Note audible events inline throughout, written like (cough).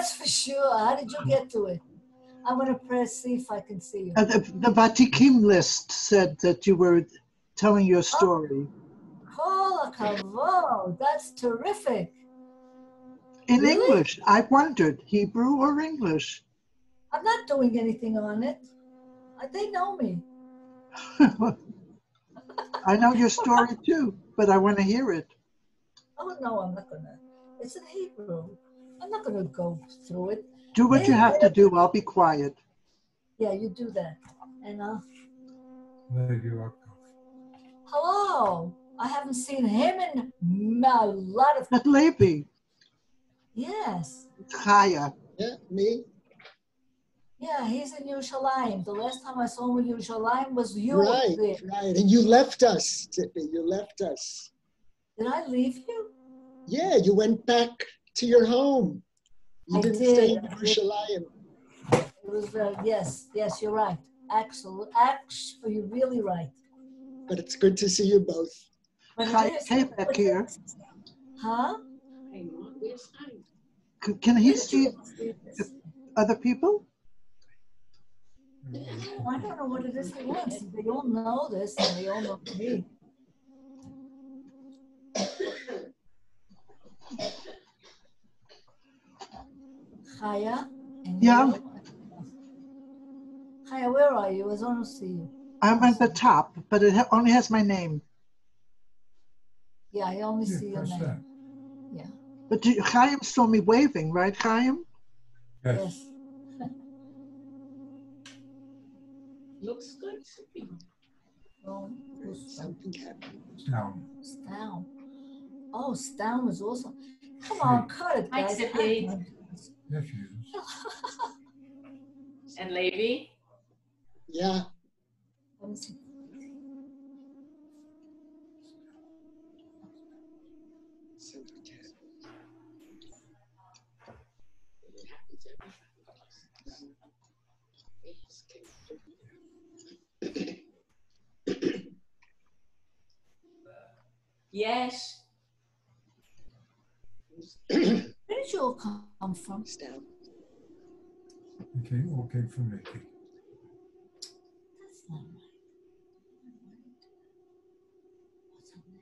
That's for sure. How did you get to it? I'm gonna press see if I can see you. Uh, the, the Vatikim list said that you were telling your story. Kol hakavod. That's terrific. In Really? English, I wondered, Hebrew or English? I'm not doing anything on it. Uh, They know me. (laughs) I know your story too, but I want to hear it. Oh no, I'm not gonna. It's in Hebrew. I'm not gonna go through it. Do what you have to do. I'll be quiet. Yeah, you do that. And uh, Lady hello. I haven't seen him in a lot of. But Levi, Yes. Chaya, Yeah, me? Yeah, he's in Yerushalayim. The last time I saw him in Yerushalayim was you Right, there. right. And you left us, Tippy. You left us. Did I leave you? Yeah, you went back to your home. You I didn't did, stay in I. Yerushalayim. It was uh, yes, yes, you're right. Actually, actually, you're really right. But it's good to see you both. But it Hi, hey, back here. Huh? C- can he Didn't see you- other people? I don't know what it is he wants. They all know this, and they all know me. Chaya? and Yeah. you? Chaya, where are you? I don't see you. I'm at the top, but it only has my name. Yeah, I only Yeah, see your press that. name. Yeah. But you, Chaim saw me waving, right, Chaim? Yes. Yes. (laughs) Looks good. Oh, who's Something happened. Down. Stown? Oh, Stown was awesome. Come on, cut it, guys. Zippy. (laughs) Yes, she is. And Levi? Yeah, Let (clears throat) me see. something happened. Yes. Did you all come from? Down. Okay, okay for Mickey. That's not right. What's her name?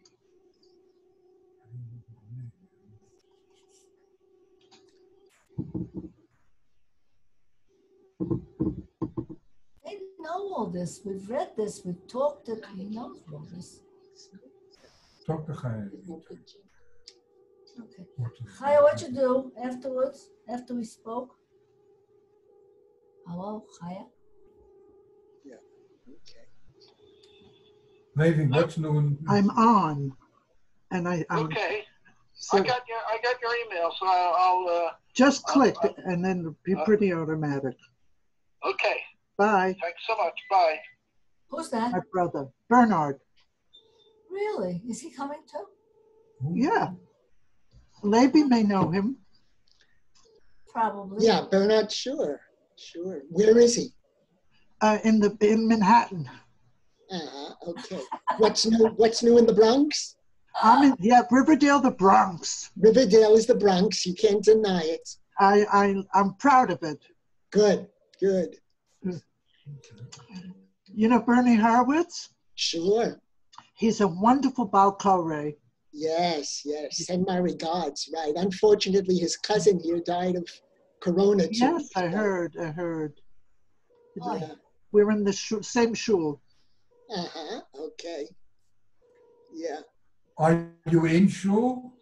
They know all this. We've read this. We've talked it. He knows all this. Talk to Chaya. Okay. What to- Chaya, what'd you do afterwards? After we spoke? Hello, Chaya? Okay. Levi, what's new? in- I'm on, and I um, Okay, I so got your, I got your email, so I'll, I'll, uh, just click, and then it'll be pretty automatic. uh, okay, Bye, thanks so much, bye. Who's that? my brother Bernard. Really? Is he coming too? Yeah, Levi may know him. Probably. Yeah, Bernard, sure, sure. Where is he? Uh, in the in Manhattan. Uh-huh, okay. What's new, what's new in the Bronx? I'm in yeah Riverdale, the Bronx. Riverdale is the Bronx. You can't deny it. I I I'm proud of it. Good, good. You know Bernie Horowitz? Sure. He's a wonderful baal koreh. Yes, yes. Send my regards. Right. Unfortunately, his cousin here died of corona. Too. Yes, I heard. I heard. Yeah. We're in the shu- same shul. Uh-huh. Okay. Yeah. Are you in shul?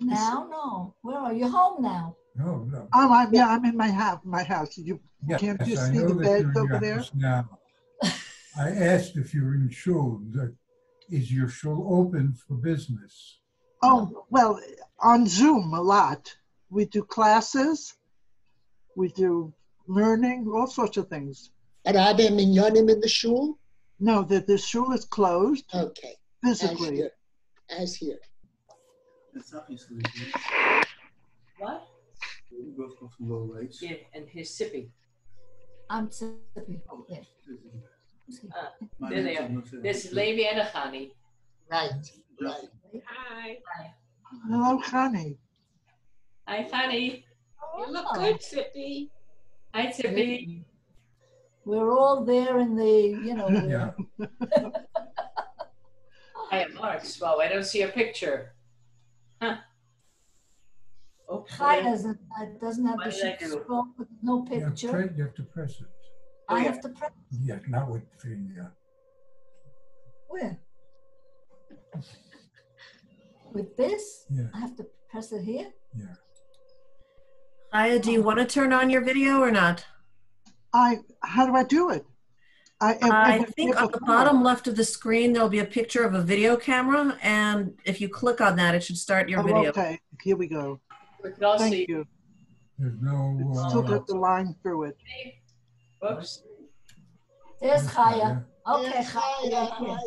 Now, no. Where are you? Home now? No, no. Oh, I'm, yeah, I'm in my house. My house. You Yes, Can't you I see the that beds over there? Now, I asked if you're in shul. that- Is your shul open for business? Oh, well, on Zoom a lot. We do classes, we do learning, all sorts of things. But are there minyanim in the shul? No, the, the shul is closed Okay. As physically. here. As here. What? We both come from low rates. Yeah, and his sippy. I'm Tippy. Oh, yeah. Uh, My there they name's are. Moshe. There's Levi and Achani. Right. Right. Hi. Hello, Connie. Hi, Chani. You look good, Sippy. Hi, Tippy. We're all there in the, you know, (laughs) Yeah. we're- Hi, Marks. Well, I don't see a picture. Huh. Oh, Hi doesn't, it doesn't have What the did I do? scroll with no You have, picture. you have to press it. I have to press, Yeah, not with finger. where? With this? Yeah, I have to press it here? yeah. Aya, do you want to turn on your video or not? I, how do I do it? I, if- I think on the bottom left of the screen, there'll be a picture of a video camera, and if you click on that, it should start your Oh, video. okay, here we go. We can all Thank see. you. There's no. Still uh, got the line through it. Whoops. There's Chaya. Okay, Yes, Chaya. hiya,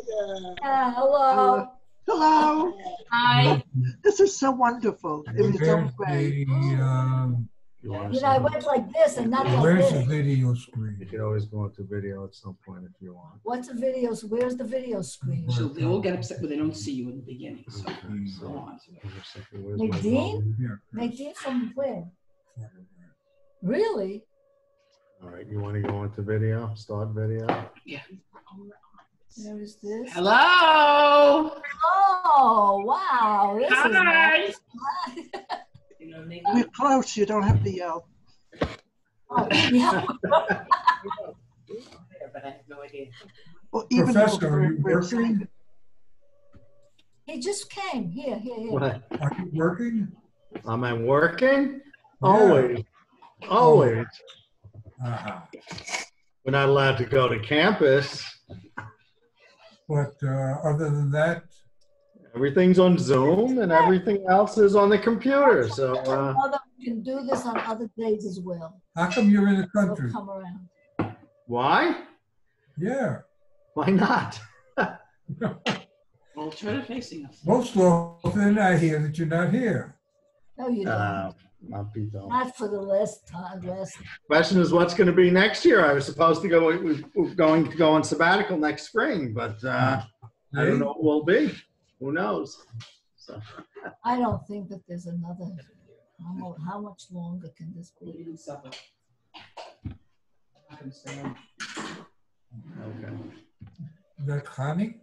Yeah, hello. Hello, Hi. this is so wonderful in its own way. The, um, You You know, I went like this and not like where's the video screen? You can always go into video at some point if you want. What's the videos? Where's the video screen? So they all get upset when they don't see you in the beginning. So Okay, so- go on. where's my Nadine? Nadine from where? Really? All right, you want to go into video, start video? Yeah. Where is this? Hello. Oh, wow. This Hi. nice. We're close, you don't have to yell. Oh, yeah. there, But I have no idea. Or even Professor, are you we're- we're working? He just came. Here, here, here. What? Are you working? Am I working? Yeah. Always, always. Uh-huh. We're not allowed to go to campus. But uh, other than that, Everything's on Zoom and everything else is on the computer. So, uh, Mother can do this on other days as well. how come you're in the We'll country? come around. why? Yeah. Why not? (laughs) Well, turn it facing us. Most often I hear that you're not here. No, you don't. Uh, not be dumb. Not for the last time, last. Question is, what's going to be next year? I was supposed to go. We, we're going to go on sabbatical next spring, but uh, I don't know what will be. Who knows? So, I don't think that there's another. How how much longer can this We're be? eating supper. Not gonna stay on. okay. Is that Connie?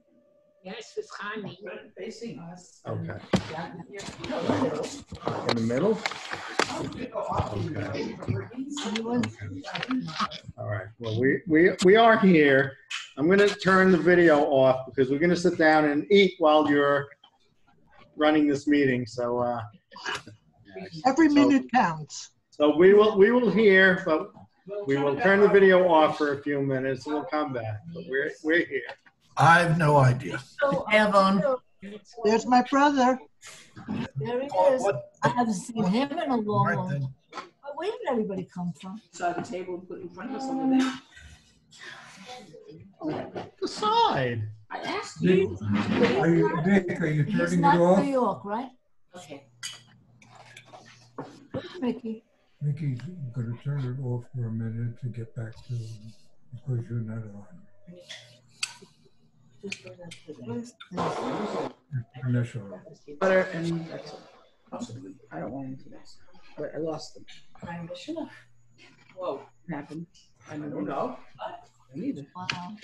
Yes, it's Hani. Facing us. Okay. Yeah, yeah. In the middle. You want- All right. Well, we, we, we are here. I'm going to turn the video off because we're going to sit down and eat while you're running this meeting. So, uh, Every So- minute counts. so we will, we will hear, but we will turn the video off for a few minutes and we'll come back. But we're, we're here. I have no idea. So, Hey, Yvonne. There's my brother. There he is. what- I haven't seen him in a long, Right long. then. Where did everybody come from? Side of the table and put in front of us over there. The side. I asked Nick, you. Are you, Nick, are you He's turning not it New? York, right? Okay. Mickey. Mickey's gonna turn it off for a minute to get back to, because you're not on. Where's this? Initial. Butter and that's. Possibly. I don't want anything else. But I lost them. I'm sure. Whoa. It happened. I don't know. I neither. Wow.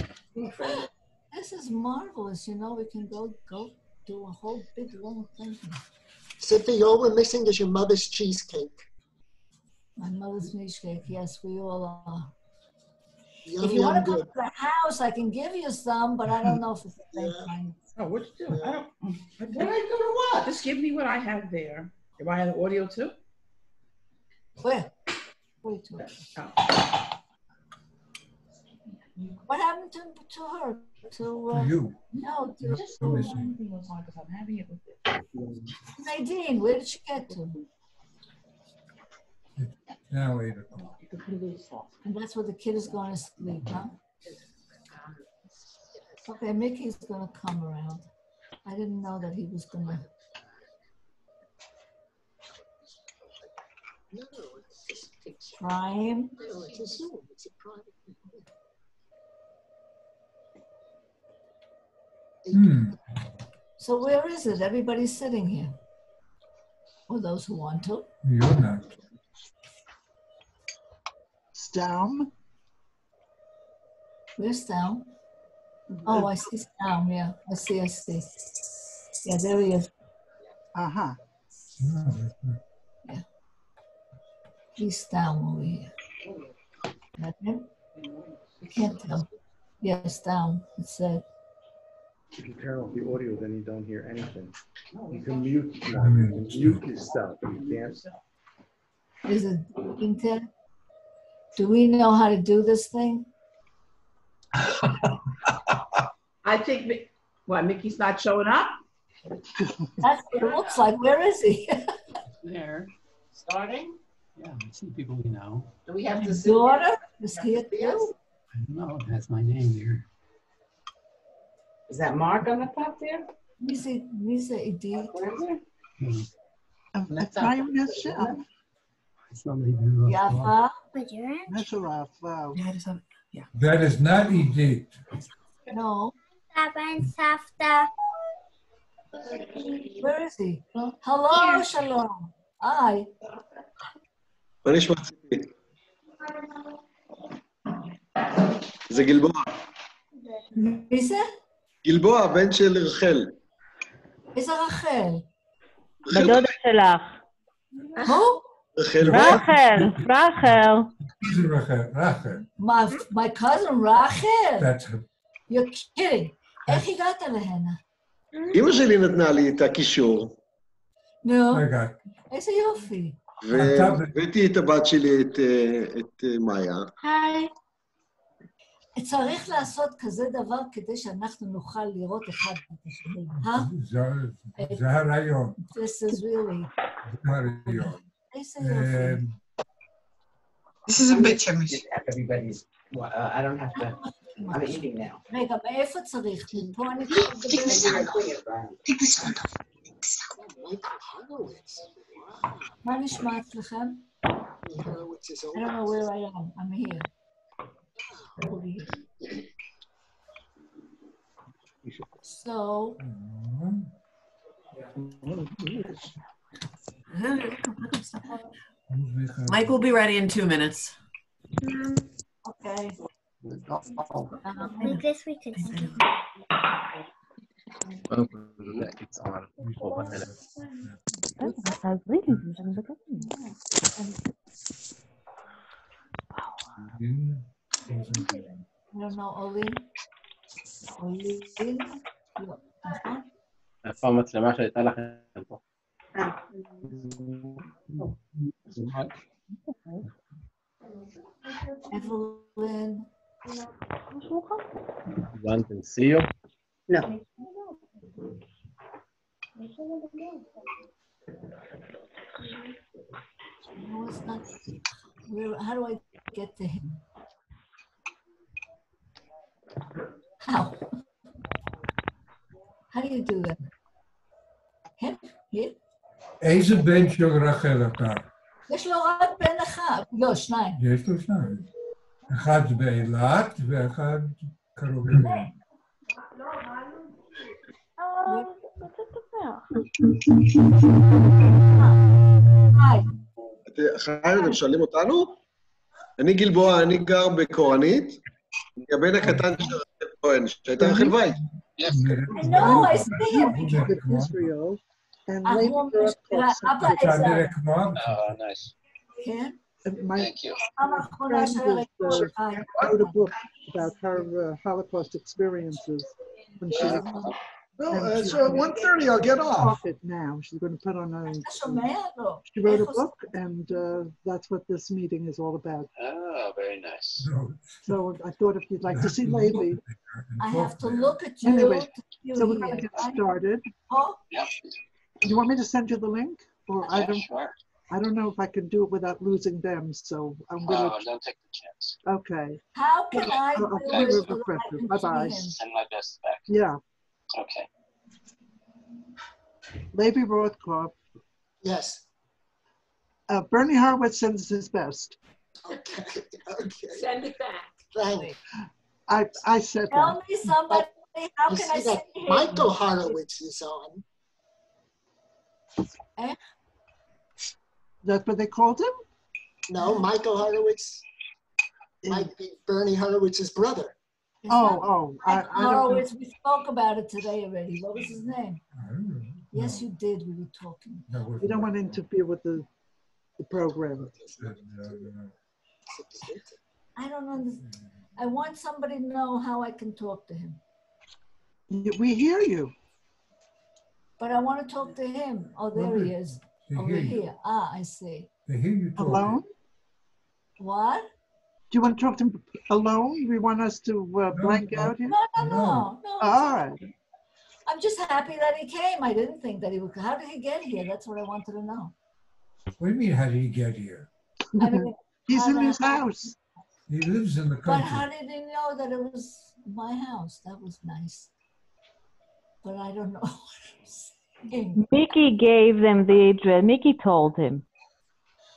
This is marvelous, you know, we can go, go do a whole big long thing. Cynthia, all we're missing is your mother's cheesecake. My mother's cheesecake, yes, we all are. Yum, If you yum, want to come good. to the house, I can give you some, but I don't know if it's the same Yeah. kind. Oh, what'd you do? I don't. What did I do to what? Just give me what I have there. If I have audio too? Where? What are you talking Oh. What happened to, to her? To, To uh, you. no, to Just Let the me see. one thing was on, because I'm having it with it. Nadine, where did she get to? Now eight o'clock. You could put a little soft. And that's where the kid is going to sleep, huh? Okay, Mickey's gonna come around. I didn't know that he was gonna, No, it's just, it's, try him. no, it's a Zoom. It's a private. So where is it? Everybody's sitting here. Or those who want to. you're not. Staum. Where's down? Oh, I see down. Yeah, I see. I see. Yeah, there he is. Uh-huh. Yeah. He's down over here. That him? I can't tell. Yes, down. It said. If you turn off the audio, then you don't hear anything. You can mute, you can mute yourself, you can't. Is it Intel? Do we know how to do this thing? I think, Mi- what, Mickey's not showing up? That's what it looks like. Where is he? (laughs) There. Starting? Yeah, some people we know. Do we have to His sit there? daughter is here too. I don't know. That's my name there. Is that mark on the top there? Misa, Misa Edith. Where is it? Hmm. Um, That's Ephraim not- Hashem. Somebody who. Yafa. Mesharaf, wow. Yeah, I just have- That is not Edith. No. Saba and Safta. Where is he? Hello, Shalom. Hi. מה נשמע ציפי? זה גלבוע. מי זה? גלבוע, בן של רחל. איזה רחל? רחל בדודה שלך. הו? רחל רחל, רחל. She's Rachel. Rachel. My, my cousin רחל? That's her. You're kidding. איך הגעת להנה? אימא שלי נתנה לי את הקישור, נו, איזה יופי. והבאתי את הבת שלי, את, אה, אה, מאיה. היי. צריך לעשות כזה דבר כדי שאנחנו נוכל לראות אחד את השני, אה? זה- זה הרעיון. This is really... זה הרעיון. איזה יופי. Um, This is a bit chemish. Everybody's, well, uh, I don't have to, I'm eating now. רגע, מאיפה צריך? מפה אני צריכה לדבר? Take this one off. מה נשמע אצלכם? I don't know where I am. I'm here. Over here. So, (laughs) Mike will be ready in two minutes. Um, okay. I guess we could Oh, It's on for one minute. No, no, Oli. Oli. La fama te. Evelyn. Vantencio? No. No, it's not. Where, how do I get to him? How? How do you do that? איזה בן של רחל אתה? יש לו רק בן אחד. לא, שניים. יש לו שניים. אחד באילת ואחד קרוב אליהם. את- חיים, אתם שואלים אותנו? אני גלבוע, אני גר בקורנית. אני הבן הקטן של רחל כהן, שהייתה רחל וייץ. No, I see him. Israel. And Ah, Lady well, Berkowitz uh, Abba sent is a- Oh, nice. כן? And my פעם האחרונה friend שהיה was, uh, חיים. wrote a book about her uh, Holocaust experiences when she was. Well, and it's she's uh, gonna 1:30, I'll get off. talk It now. She's going to put on a. אתה שומע? לא. She wrote a איך עושים? book, and uh, that's what this meeting is all about. Oh, very nice. So I thought if you'd like to see Levi. I have to look at you. Anyway, to see so you we're going to here. get started. Oh, Yep. Do you want me to send you the link? Or I don't, sure. I don't know if I can do it without losing them, so I'm going to. Oh, to, don't take the chance. okay. how can I I'll- do I'll it give you a so that I refresher. can Bye-bye. see? Send my best back. Yeah, Okay. Levi Rothkopf. Yes. Uh, Bernie Horowitz sends his best. Okay. Okay. Send it back. Thank I, I said Tell that. me somebody, how you. can I see see that him? Michael Horowitz is on. Eh? That's what they called him? No, Michael Horowitz. might be Bernie Horowitz's brother. Oh, oh, I, I. Horowitz, we spoke about it today already. What was his name? I don't know. Yes, you did. We were talking. That was- We don't want to interfere with the, the program. No, no, no. I don't understand. I want somebody to know how I can talk to him. We hear you. But I want to talk to him. Oh, there he is. They Over hear you. here. Ah, I see. They hear you talking. Alone? What? Do you want to talk to him alone? You want us to uh, blank out here? No, no, no, no. All right. I'm just happy that he came. I didn't think that he would. How did he get here? That's what I wanted to know. What do you mean, how did he get here? I mean, (laughs) He's in the- his house. He lives in the country. But country. how did he know that it was my house? That was nice. But I don't know (laughs) what Mickey gave them the address. Mickey told him.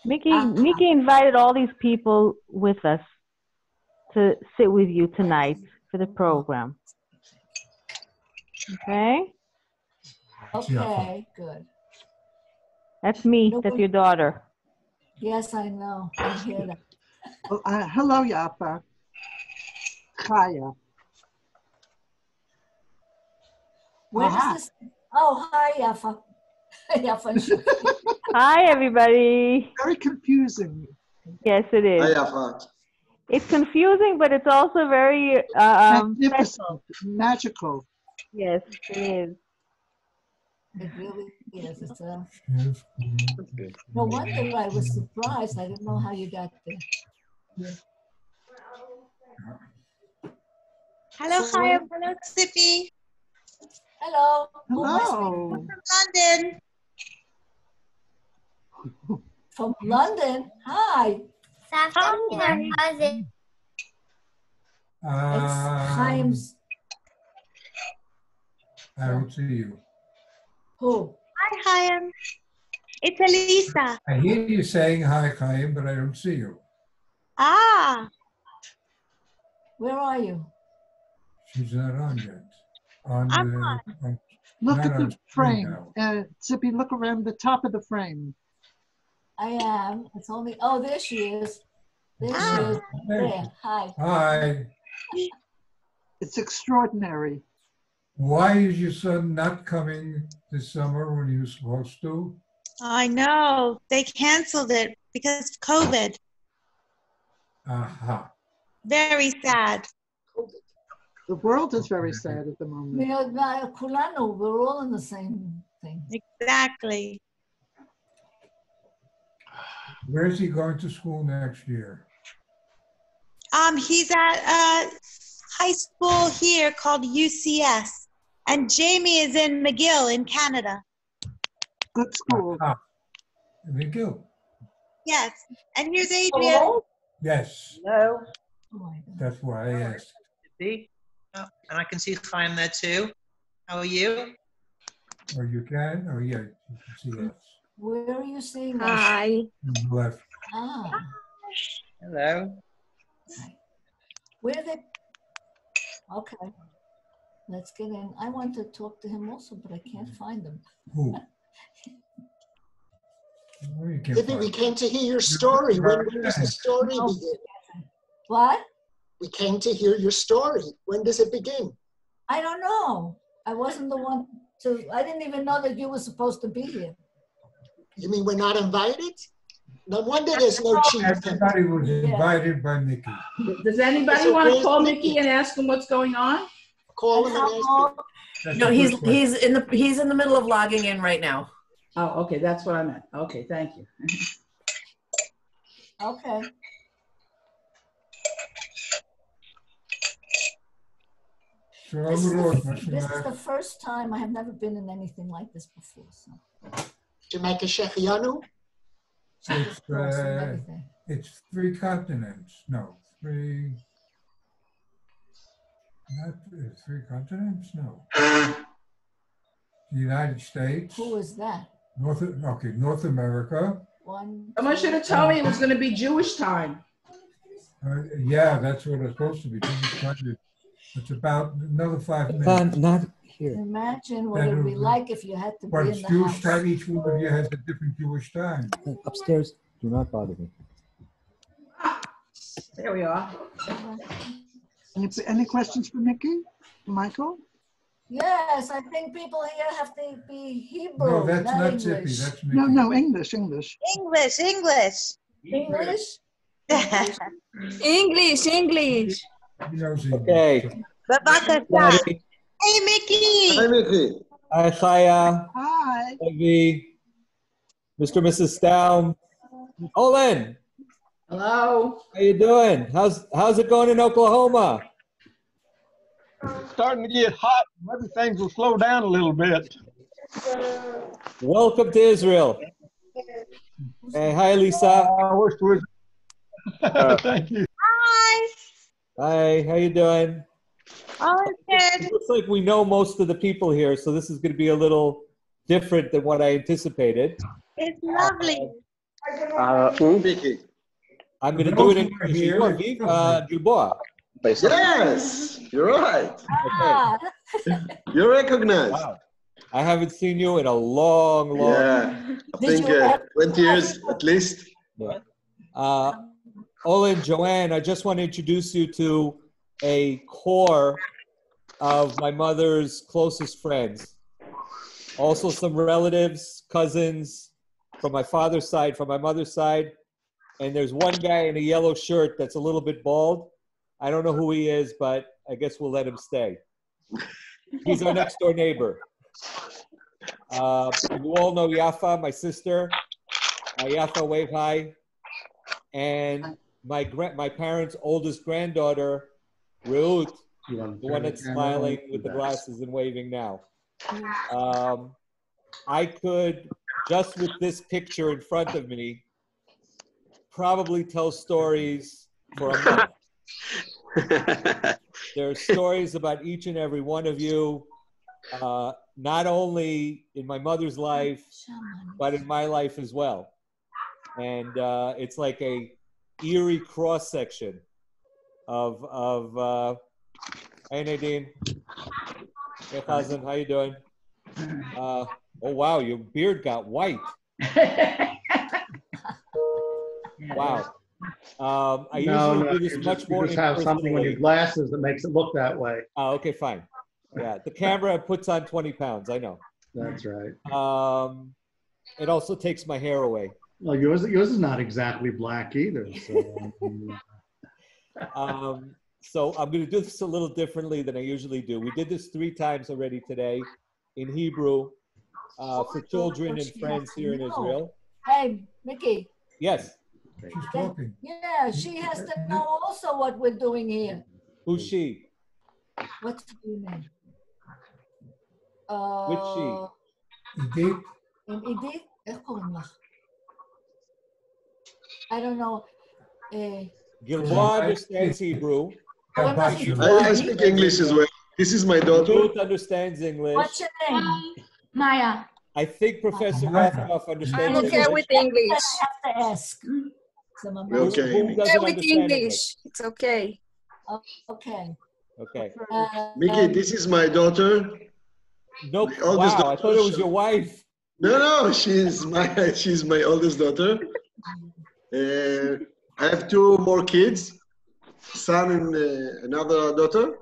Mickey, Uh-huh. Mickey invited all these people with us to sit with you tonight for the program. Okay? Okay, good. That's me. No, That's your daughter. Yes, I know. I hear that. Oh, uh, hello, Yafa. Chaya. Where Aha. does this? Oh, hi, Yafa. (laughs) Yafa. (laughs) Hi, everybody. Very confusing. Yes, it is. Hi, Yafa. It's confusing, but it's also very uh, um, Magnificent, magical. Yes, it is. It really is. It's a, Yes. no wonder I was surprised. I didn't know how you got there. Hello, So hi, hello, Sippy. Hello. Who am I speaking Hello. From London. From London. Hi. Savta is our cousin. It's Um, Chaim's. I don't see you. Who? Hi, Chaim. It's Elisa. I hear you saying hi, Chaim, but I don't see you. Ah, Where are you? She's not on yet. On I'm the, on. on- Look at the frame. now. Uh, Zippy, look around the top of the frame. I am. It's only. Oh, there she is. There she Ah. is. There. Hi. Hi. It's extraordinary. Why is your son not coming this summer when he was supposed to? I know. They canceled it because of COVID. Aha. Very sad. The world is very sad at the moment. Me- na- Kulanu, we're all in the same thing. Exactly. Where's he going to school next year? Um, he's at a high school here called UCS, and Jamie is in McGill in Canada. Good school. Ah, McGill. Yes, and here's Adrian. Yes, Hello. Oh my that's why I asked. See? Oh, and I can see Chaim there too. How are you? Or you can, or yeah, you can see us. Where are you seeing us? Hi. On the Left. Ah, Hello. where they? Okay. Let's get in. I want to talk to him also, but I can't find him. Who? (laughs) Well, you can't Libby, we came to hear your story. When, when does the story Oh. begin? What? We came to hear your story. When does it begin? I don't know. I wasn't the one to. I didn't even know that you were supposed to be here. You mean we're not invited? No wonder there's no chief. Everybody was invited by Mickey. Does anybody So want to where's call Mickey? Mickey and ask him what's going on? Call him and ask him. That's No, the he's first question. he's in the he's in the middle of logging in right now. Oh, okay, that's what I meant. Okay, thank you. (laughs) Okay. This is, the, this is the first time I have never been in anything like this before. So Jamaica Shechianu? It's, uh, it's three continents. No, three. Not uh, three continents. No. The United States, Who is that? North. Okay, North America. One. Someone should have told me it was going to be Jewish time. Uh, yeah, that's what it's supposed to be. This is quite- It's about another five Uh, minutes. not here. Imagine what it would be like if you had to But be it's in the Jewish house. time. Each one of you has a different Jewish time. Upstairs. Do not bother me. There we are. Any, any questions for Mickey? Michael? Yes, I think people here have to be Hebrew, No, that's not not Zippy, English. that's No, no, English, English. English, English. English? (laughs) (laughs) English, English. He knows English. Okay. בבקשה. Hey, Mickey. Hi, Mickey. Hi, Chaya. Hi. Evie. Mr. and Mrs. Down. Olin, Hello. how you doing? How's how's it going in Oklahoma? starting to get hot. Maybe things will slow down a little bit. Welcome to Israel. Hey, hi, Lisa. I wish we (laughs) Thank you. Hi. Hi, how you doing? All is good. It looks like we know most of the people here, so this is going to be a little different than what I anticipated. It's lovely. Uh, I'm going to do it in English. You are uh, Gilboa. Yes, you're right. Ah, (laughs) You're recognized. Wow. I haven't seen you in a long, long Yeah, I Did think you uh, 20 years at least. Yeah. Uh, Olin, Joanne, I just want to introduce you to a core of my mother's closest friends. Also, some relatives, cousins from my father's side, from my mother's side. And there's one guy in a yellow shirt that's a little bit bald. I don't know who he is, but I guess we'll let him stay. He's our next door neighbor. Uh, you all know Yafa, my sister. Uh, Yafa, wave hi. And my gra- my parents' oldest granddaughter, Ruth, the one that's smiling with the glasses and waving now. Um, I could, just with this picture in front of me, probably tell stories for a month. (laughs) there are stories about each and every one of you, uh, not only in my mother's life, but in my life as well. And uh, it's like a eerie cross section of of. Uh, hey Nadine, hey cousin, how you doing? Uh, oh wow, your beard got white. (laughs) Wow. Um, I No, usually no, do this much just, you just have something on your glasses that makes it look that way. Oh, okay, fine. Yeah, the camera puts on 20 pounds. I know. That's right. Um, it also takes my hair away. Well, yours, yours is not exactly black either. So, (laughs) um, Um, so I'm going to do this a little differently than I usually do. We did this three times already today in Hebrew uh, for children and friends here in Israel. Hey, Mickey. Yes. She's talking. Yeah, she has to know also what we're doing here. Who's she? What's her name? Uh, Which she? עידית? עם עידית? איך קוראים לך? I don't know. Uh, Gilboa understands Hebrew. I, I speak English as well. This is my daughter. Ruth understands English. What's your name? Maya. I think Professor Rothkopf understands English. I'm okay English. with English. I have to ask. Okay. Who, who okay with English. It? It's okay. Oh, okay. Okay. Uh, Mickey, um, this is my daughter. No, nope. wow, daughter. I thought it was your wife. No, no, she's my (laughs) she's my oldest daughter. (laughs) Uh, I have two more kids, son and uh, another daughter.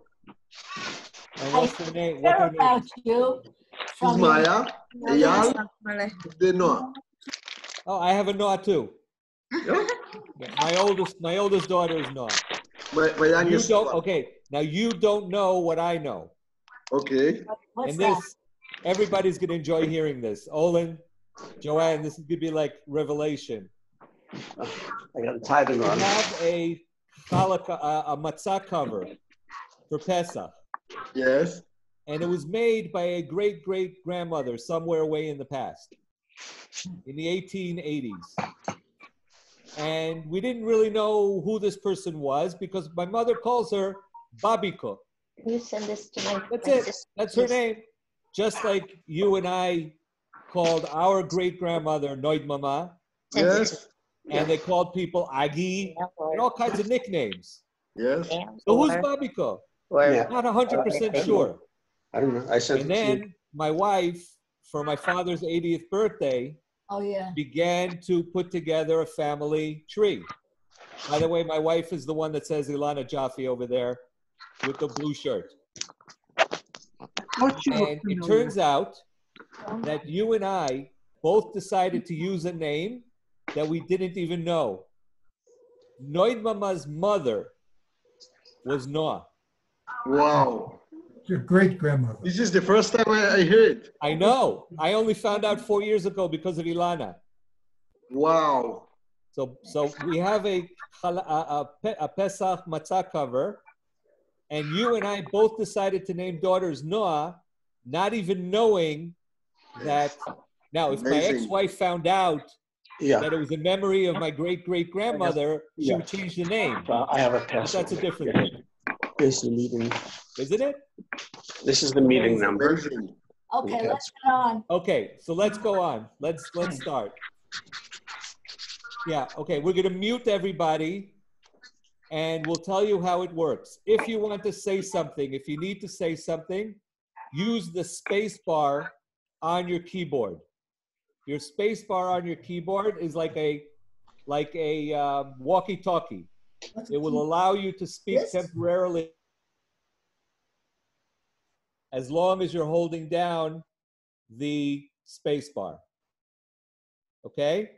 And what's their name? What Care their name? about you. This from is Maya, Eyal, the Noah. Oh, I have a Noah too. Yeah, my oldest, my oldest daughter is Noah. My, my You youngest don't. Okay, now you don't know what I know, Okay. What's and that? this everybody's gonna enjoy hearing this. Olin, Joanne, this is gonna be like revelation. I got the tithing We on. have a challah- uh, a matzah cover for Pesach. Yes. and it was made by a great great grandmother somewhere way in the past in the 1880s and we didn't really know who this person was because my mother calls her babiko You send this to my. that's my it sister. that's her name just like you and i called our great grandmother noid mama Yes. And they called people agi and all kinds of nicknames Yes. so who's babiko Yeah. not 100% sure I don't know. I sent And it you. then my wife, for my father's 80th birthday, Oh, yeah. began to put together a family tree. By the way, my wife is the one that says Ilana Jaffe over there with the blue shirt. What you And it turns out that you and I both decided to use a name that we didn't even know. Noid Mama's mother was Noah. Wow. Your great grandmother. This is the first time I, I hear it. I know. I only found out four years ago because of Ilana. Wow. So, so we have a, a, a, a Pesach matzah cover, and you and I both decided to name daughters Noah, not even knowing that. Now, if my ex-wife found out Yeah. that it was in memory of my great great grandmother, she Yeah. would change the name. Uh, I have a But that's a different thing, Here's the meeting. isn't it? This is the meeting number. Okay, Okay. let's get on. Okay, so let's go on. Let's let's start. Yeah, okay, we're gonna mute everybody and we'll tell you how it works. If you want to say something, if you need to say something, use the space bar on your keyboard. Your space bar on your keyboard is like a like a um, walkie-talkie. It will allow you to speak This? temporarily as long as you're holding down the space bar. Okay?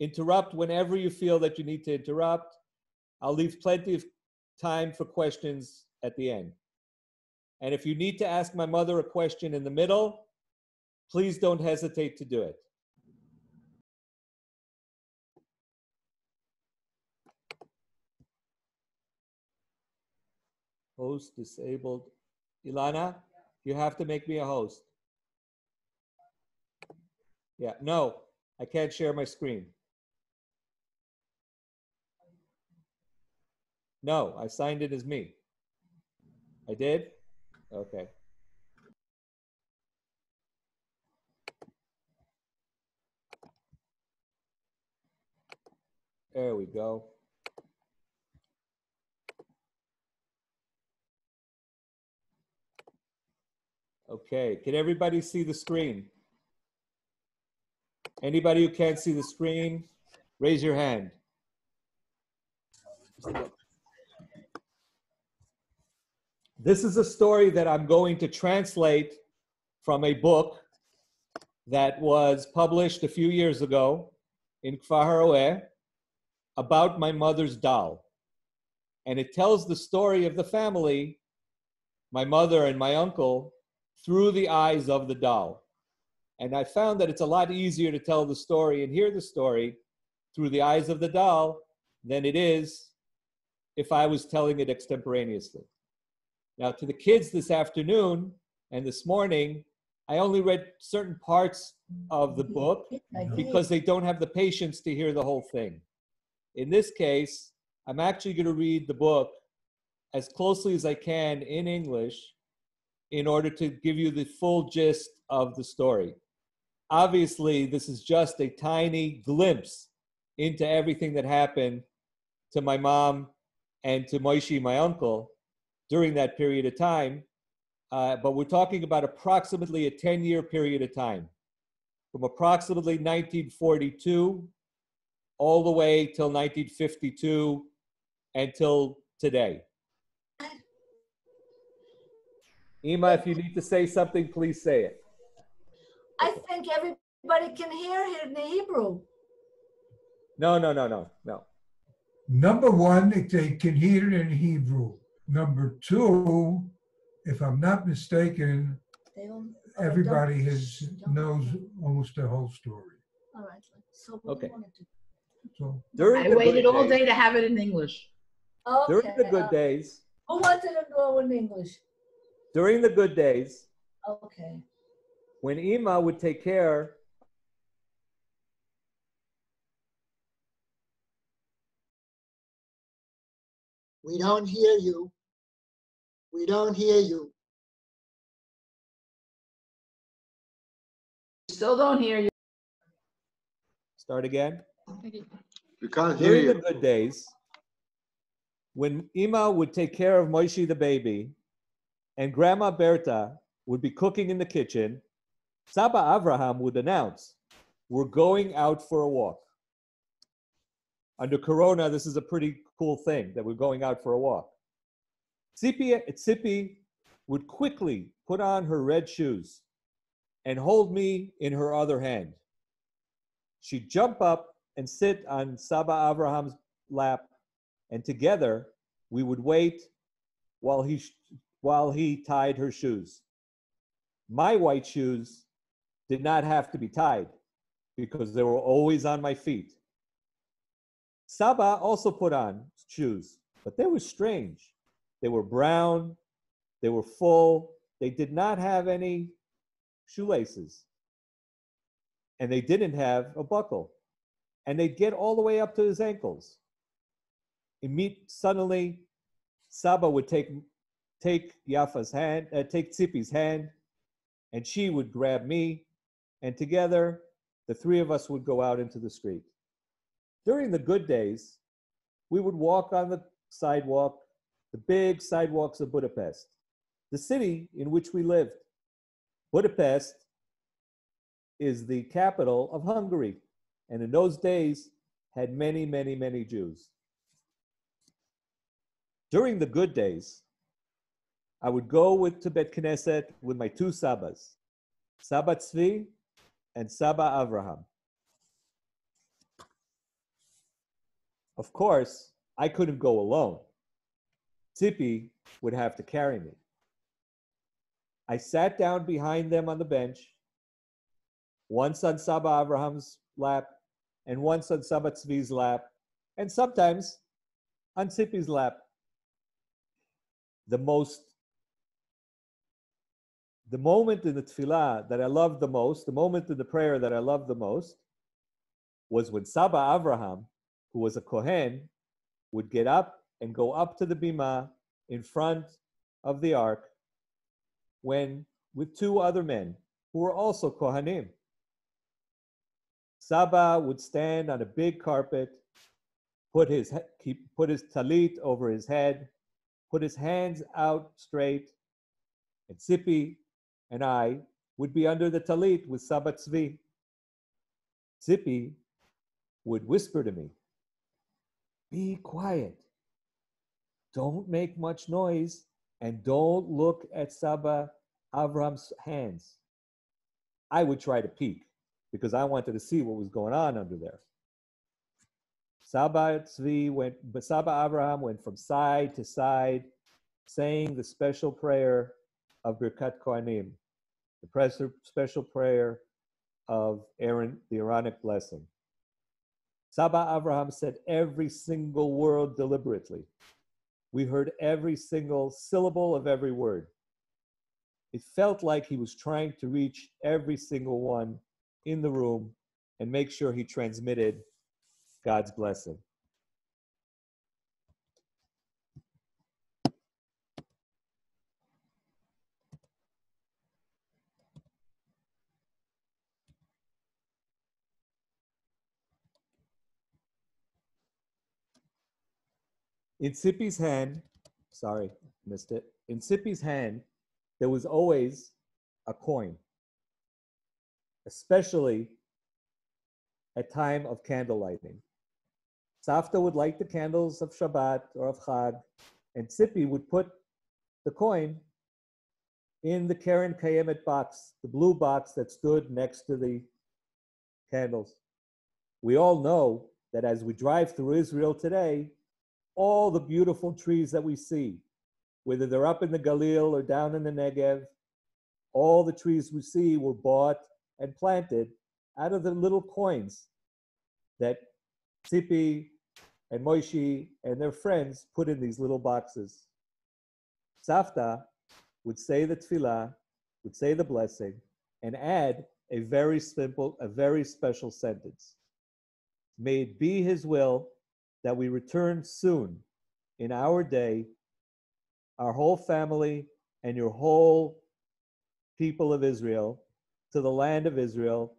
Interrupt whenever you feel that you need to interrupt. I'll leave plenty of time for questions at the end. And if you need to ask my mother a question in the middle, please don't hesitate to do it. Host disabled. Ilana, you have to make me a host. Yeah, no, I can't share my screen. No, I signed it as me. I did? Okay. There we go. Okay, can everybody see the screen? Anybody who can't see the screen, raise your hand. This is a story that I'm going to translate from a book that was published a few years ago in Kfar about my mother's doll. And it tells the story of the family, my mother and my uncle, through the eyes of the doll. And I found that it's a lot easier to tell the story and hear the story through the eyes of the doll than it is if I was telling it extemporaneously. Now, to the kids this afternoon and this morning, I only read certain parts of the book because they don't have the patience to hear the whole thing. In this case, I'm actually going to read the book as closely as I can in English in order to give you the full gist of the story. Obviously, this is just a tiny glimpse into everything that happened to my mom and to Moishi, my uncle, during that period of time. Uh, but we're talking about approximately a 10 year period of time from approximately 1942 all the way till 1952 until today. Ima, if you need to say something, please say it. I think everybody can hear it in the Hebrew. No, no, no, no, no. Number one, if they can hear it in Hebrew. Number two, if I'm not mistaken, They don't. they everybody has knows almost the whole story. All right. So what do Okay. So During I the waited good all days- day to have it in English. Okay. During the uh, good days, Who wanted to go in English? during the good days, Okay. when Ima would take care We don't hear you. We don't hear you. Still don't hear you. Start again. We can't hear During the you. good days, when Ima would take care of Moishi the baby, and Grandma Berta would be cooking in the kitchen, Saba Avraham would announce, "We're going out for a walk." under Corona, this is a pretty cool thing that we're going out for a walk. Tzipi, Tzipi would quickly put on her red shoes and hold me in her other hand. She'd jump up and sit on Saba Abraham's lap, and together we would wait while he, while he tied her shoes. My white shoes did not have to be tied because they were always on my feet. Saba also put on shoes, but they were strange. They were brown, they were full, they did not have any shoelaces, and they didn't have a buckle, and they'd get all the way up to his ankles. Imme- suddenly, Saba would take take Yafa's hand, uh, take Tzipi's hand, and she would grab me, and together, the three of us would go out into the street. During the good days, we would walk on the sidewalk, the big sidewalks of Budapest, the city in which we lived. Budapest is the capital of Hungary, and in those days had many, many, many Jews. During the good days, I would go with to Bet Knesset with my two Sabas, Saba Tzvi and Saba Avraham. Of course, I couldn't go alone. Tzipi would have to carry me. I sat down behind them on the bench, once on Saba Abraham's lap, and once on Tzvi's lap, and sometimes on Tzipi's lap. The most, the moment in the tefillah that I loved the most, the moment in the prayer that I loved the most, was when Saba Abraham, who was a Kohen, would get up and go up to the bima in front of the ark when with two other men who were also Kohanim. Saba would stand on a big carpet, put his, he- put his talit over his head, put his hands out straight, and Tzipi and I would be under the talit with Saba Tzvi. Tzipi would whisper to me, be quiet. Don't make much noise and don't look at Saba Avram's hands. I would try to peek because I wanted to see what was going on under there. Saba Tzvi went, but Saba Avraham went from side to side, saying the special prayer of Birkat Kohanim, the special prayer of Aaron, the Aaronic blessing. Saba Avraham said every single word deliberately. We heard every single syllable of every word. It felt like he was trying to reach every single one in the room and make sure he transmitted God's blessing. In Tzipi's hand, sorry, missed it. In Tzipi's hand, there was always a coin, especially at time of candle lighting. Safta would light the candles of Shabbat or of Chag, and Tzipi would put the coin in the Keren Kayemet box, the blue box that stood next to the candles. We all know that as we drive through Israel today, all the beautiful trees that we see, whether they're up in the Galil or down in the Negev, all the trees we see were bought and planted out of the little coins that Tzipi and Moishi and their friends put in these little boxes. Safta would say the tefillah, would say the blessing, and add a very simple, a very special sentence. May it be his will that we return soon in our day, our whole family and your whole people of Israel, to the land of Israel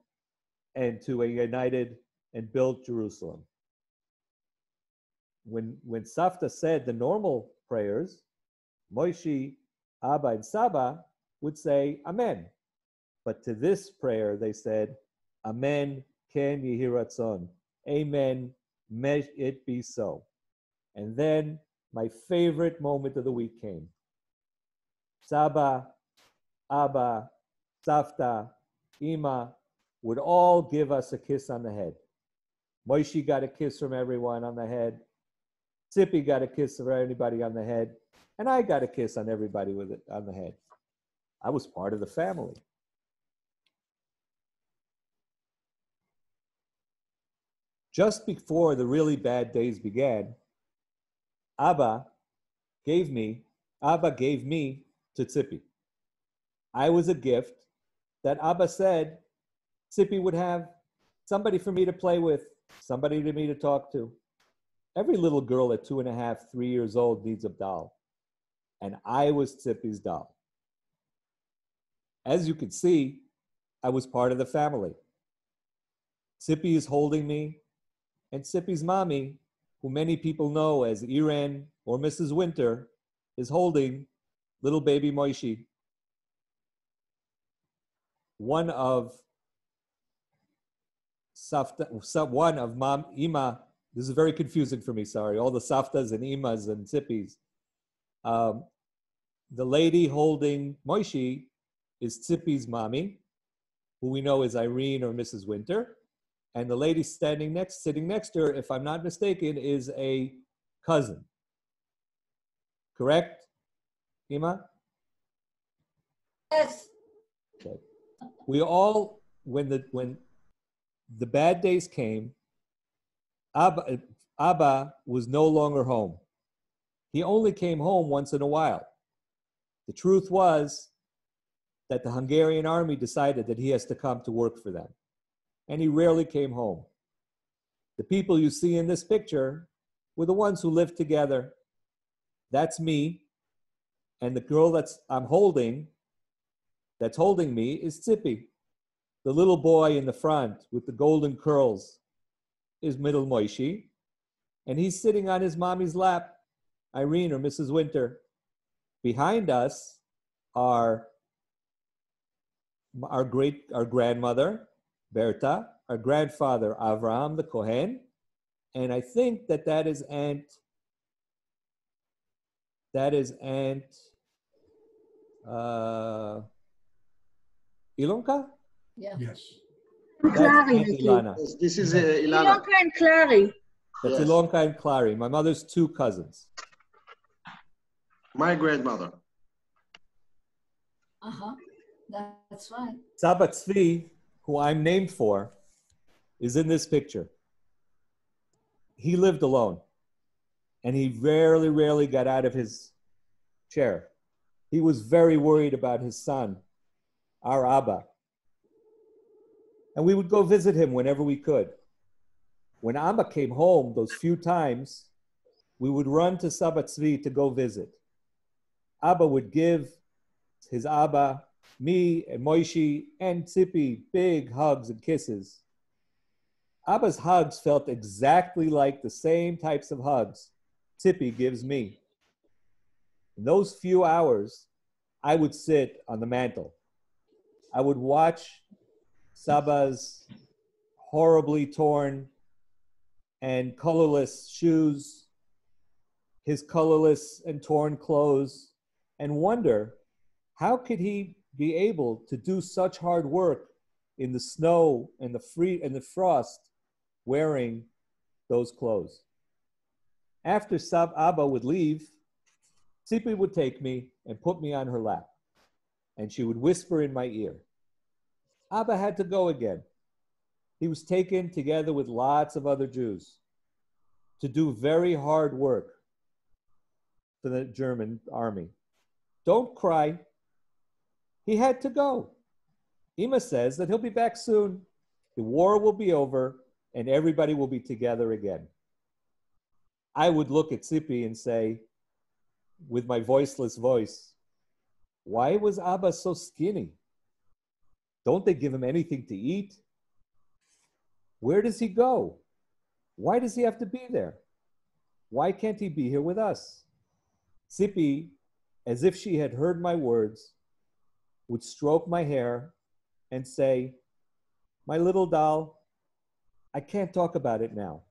and to a united and built Jerusalem. When, when Safta said the normal prayers, Moishi, Abba, and Saba would say Amen. But to this prayer, they said, Amen, Ken Yehiratzon. Amen, May it be so. And then my favorite moment of the week came. Saba, Abba, Safta, Ima would all give us a kiss on the head. Moishi got a kiss from everyone on the head. Tzipi got a kiss from anybody on the head. And I got a kiss on everybody with it on the head. I was part of the family. Just before the really bad days began, Abba gave me, Abba gave me to Tzipi. I was a gift that Abba said Tzipi would have somebody for me to play with, somebody to me to talk to. Every little girl at two and a half, three years old needs a doll. And I was Tzipi's doll. As you can see, I was part of the family. Tzipi is holding me, and Tzipi's mommy, who many people know as Irene or Mrs. Winter, is holding little baby Moishi. One of Safta, one of Mom Ima. This is very confusing for me. Sorry, all the Saftas and Imas and Tzipis. Um, the lady holding Moishi is Tzipi's mommy, who we know is Irene or Mrs. Winter. And the lady standing next, sitting next to her, if I'm not mistaken, is a cousin. Correct, Ima? Yes. We all, when the when the bad days came, Abba, Abba was no longer home. He only came home once in a while. The truth was that the Hungarian army decided that he has to come to work for them. And he rarely came home. The people you see in this picture were the ones who lived together. That's me. And the girl that's I'm holding, that's holding me, is Tzipi. The little boy in the front with the golden curls is Middle Moishi. And he's sitting on his mommy's lap, Irene or Mrs. Winter. Behind us are our great our grandmother Berta, our grandfather Avraham the Kohen, and I think that that is Aunt. That is Aunt uh, Ilonka. Yeah. Yes. That's Clary, Aunt I think. Ilana. Yes, this is uh, Ilana. Ilonka and Clary. That's Yes. Ilonka and Clary, my mother's two cousins. My grandmother. Uh huh. That's right. Saba Tzvi, who I'm named for, is in this picture. He lived alone, and he rarely, rarely got out of his chair. He was very worried about his son, our Abba. And we would go visit him whenever we could. When Abba came home, those few times, we would run to Saba Tzvi to go visit. Abba would give his Abba me and Moishi and Tzipi big hugs and kisses. Abba's hugs felt exactly like the same types of hugs Tzipi gives me. In those few hours, I would sit on the mantle. I would watch Saba's horribly torn and colorless shoes, his colorless and torn clothes, and wonder how could he be able to do such hard work in the snow and the free and the frost wearing those clothes. After Sab Abba would leave, Tzipi would take me and put me on her lap, and she would whisper in my ear. Abba had to go again. He was taken together with lots of other Jews to do very hard work for the German army. Don't cry. He had to go. Ima says that he'll be back soon. The war will be over and everybody will be together again. I would look at Tzipi and say, with my voiceless voice, why was Abba so skinny? Don't they give him anything to eat? Where does he go? Why does he have to be there? Why can't he be here with us? Tzipi, as if she had heard my words, would stroke my hair and say, My little doll, I can't talk about it now.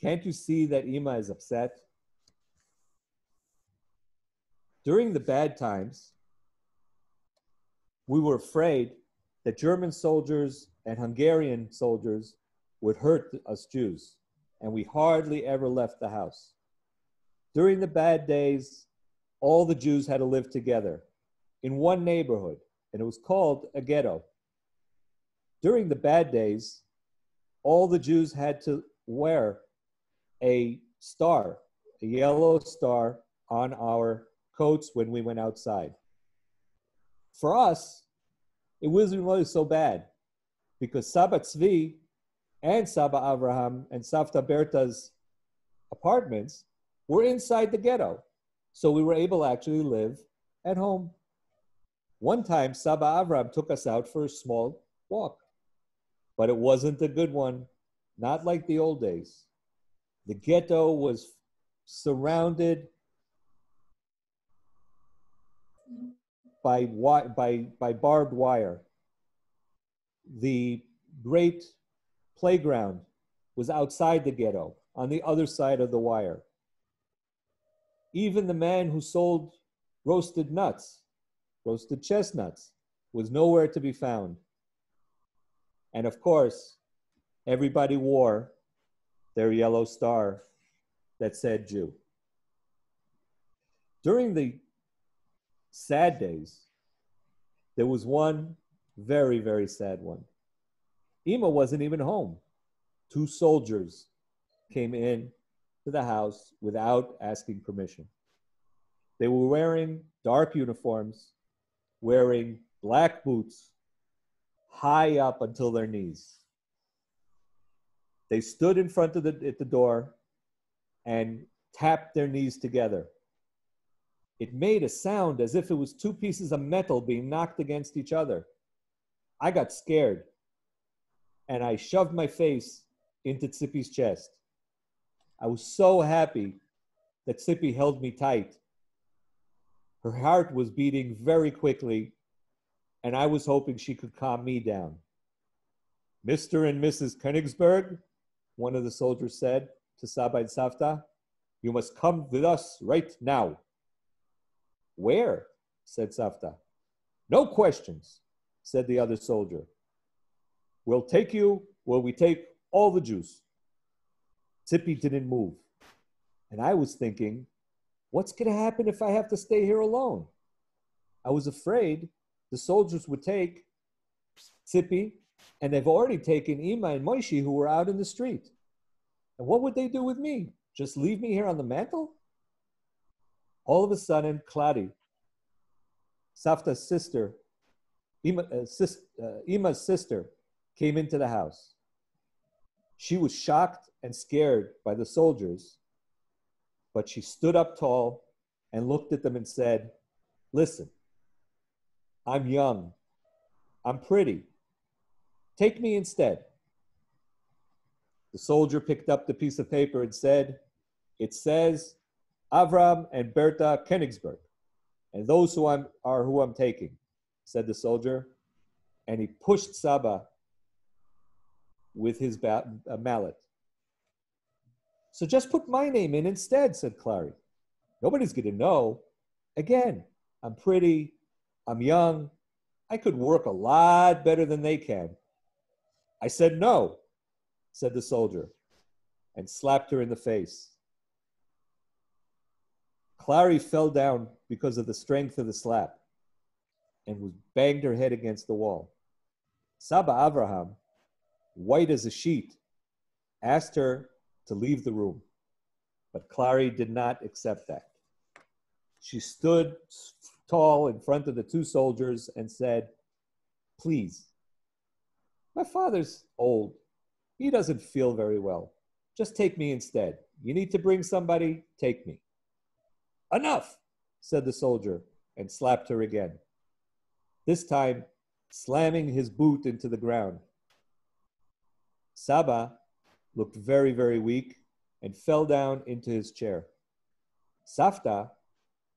Can't you see that Ima is upset? During the bad times, we were afraid that German soldiers and Hungarian soldiers would hurt us Jews, and we hardly ever left the house. During the bad days, all the Jews had to live together in one neighborhood, and it was called a ghetto. During the bad days, all the Jews had to wear a star, a yellow star on our coats when we went outside. For us, it wasn't really so bad because Saba Tzvi and Saba Avraham and Savta Berta's apartments were inside the ghetto. So we were able to actually live at home. One time, Saba Avraham took us out for a small walk, but it wasn't a good one, not like the old days. The ghetto was surrounded by, by, by barbed wire. The great playground was outside the ghetto, on the other side of the wire. Even the man who sold roasted nuts, roasted chestnuts, was nowhere to be found. And of course, everybody wore their yellow star that said Jew. During the sad days, there was one very, very sad one. Ema wasn't even home. Two soldiers came in to the house without asking permission. They were wearing dark uniforms, wearing black boots, high up until their knees. They stood in front of the at the door and tapped their knees together. It made a sound as if it was two pieces of metal being knocked against each other. I got scared and I shoved my face into Tzippi's chest. I was so happy that Tzippi held me tight. Her heart was beating very quickly, and I was hoping she could calm me down. Mr. and Mrs. Königsberg, one of the soldiers said to Saba and Savta, you must come with us right now. Where? said Savta. No questions, said the other soldier. We'll take you where we take all the Jews. Tzippi didn't move. And I was thinking, what's going to happen if I have to stay here alone? I was afraid the soldiers would take Tzippi, and they've already taken Ima and Moishi who were out in the street. And what would they do with me? Just leave me here on the mantle? All of a sudden, Clary, Safta's sister, uh, sis, uh, Ima's sister, came into the house. She was shocked and scared by the soldiers, but she stood up tall and looked at them and said, Listen, I'm young, I'm pretty. Take me instead. The soldier picked up the piece of paper and said, It says Avram and Berta Königsberg, and those who I'm, are who I'm taking, said the soldier. And he pushed Saba with his ba- uh, mallet. So just put my name in instead, said Clary. Nobody's going to know. Again, I'm pretty, I'm young, I could work a lot better than they can. I said no, said the soldier, and slapped her in the face. Clary fell down because of the strength of the slap and was banged her head against the wall. Saba Avraham, white as a sheet, asked her to leave the room, but Clary did not accept that. She stood tall in front of the two soldiers and said, Please, my father's old. He doesn't feel very well. Just take me instead. You need to bring somebody, take me. Enough, said the soldier and slapped her again. This time, slamming his boot into the ground. Saba looked very, very weak and fell down into his chair. Safta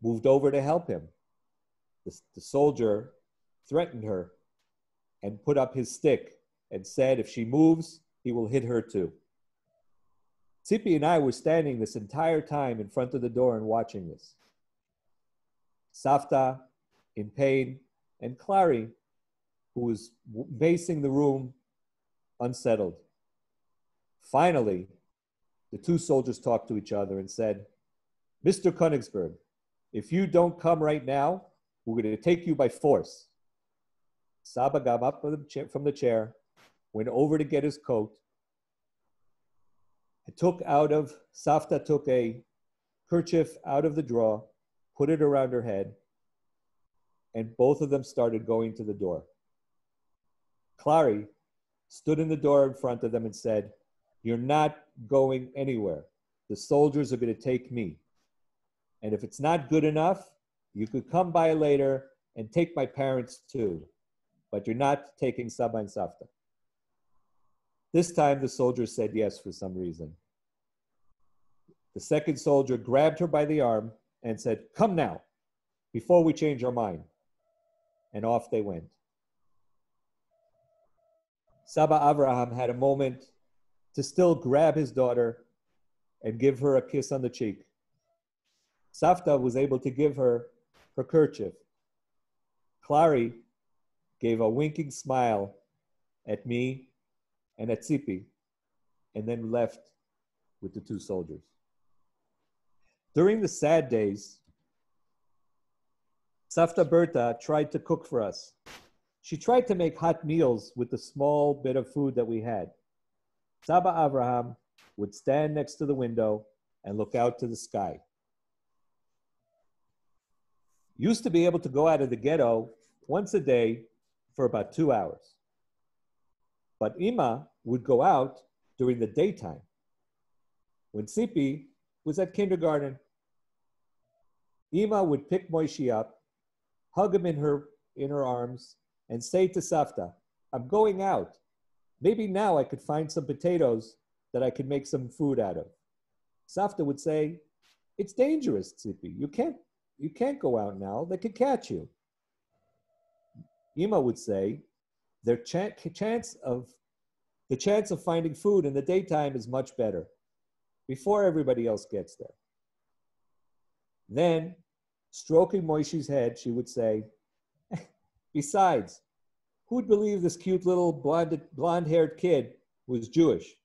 moved over to help him. The, the soldier threatened her and put up his stick and said if she moves, he will hit her too. Tzipi and I were standing this entire time in front of the door and watching this. Safta in pain, and Clary, who was pacing the room unsettled. Finally, the two soldiers talked to each other and said, Mr. Königsberg, if you don't come right now, we're going to take you by force. Saba got up from the chair went over to get his coat, and took out of, Safta took a kerchief out of the drawer, put it around her head, and both of them started going to the door. Clary stood in the door in front of them and said, You're not going anywhere. The soldiers are going to take me. And if it's not good enough, you could come by later and take my parents too. But you're not taking Saba and Safta. This time the soldier said yes for some reason. The second soldier grabbed her by the arm and said, Come now, before we change our mind. And off they went. Saba Avraham had a moment to still grab his daughter and give her a kiss on the cheek. Safta was able to give her her kerchief. Clary gave a winking smile at me and at Tzipi, and then left with the two soldiers. During the sad days, Safta Berta tried to cook for us. She tried to make hot meals with the small bit of food that we had. Saba Avraham would stand next to the window and look out to the sky. Used to be able to go out of the ghetto once a day for about two hours. But Ima would go out during the daytime when Tzipi was at kindergarten. Ima would pick Moishi up, hug him in her, in her arms, and say to Safta, I'm going out. Maybe now I could find some potatoes that I could make some food out of. Safta would say, It's dangerous, Tzipi. You can't, you can't go out now. They could catch you. Ima would say, their ch- chance of the chance of finding food in the daytime is much better before everybody else gets there. Then, stroking Moishi's head, she would say, (laughs) Besides, who'd believe this cute little blonde, blonde-haired kid was Jewish?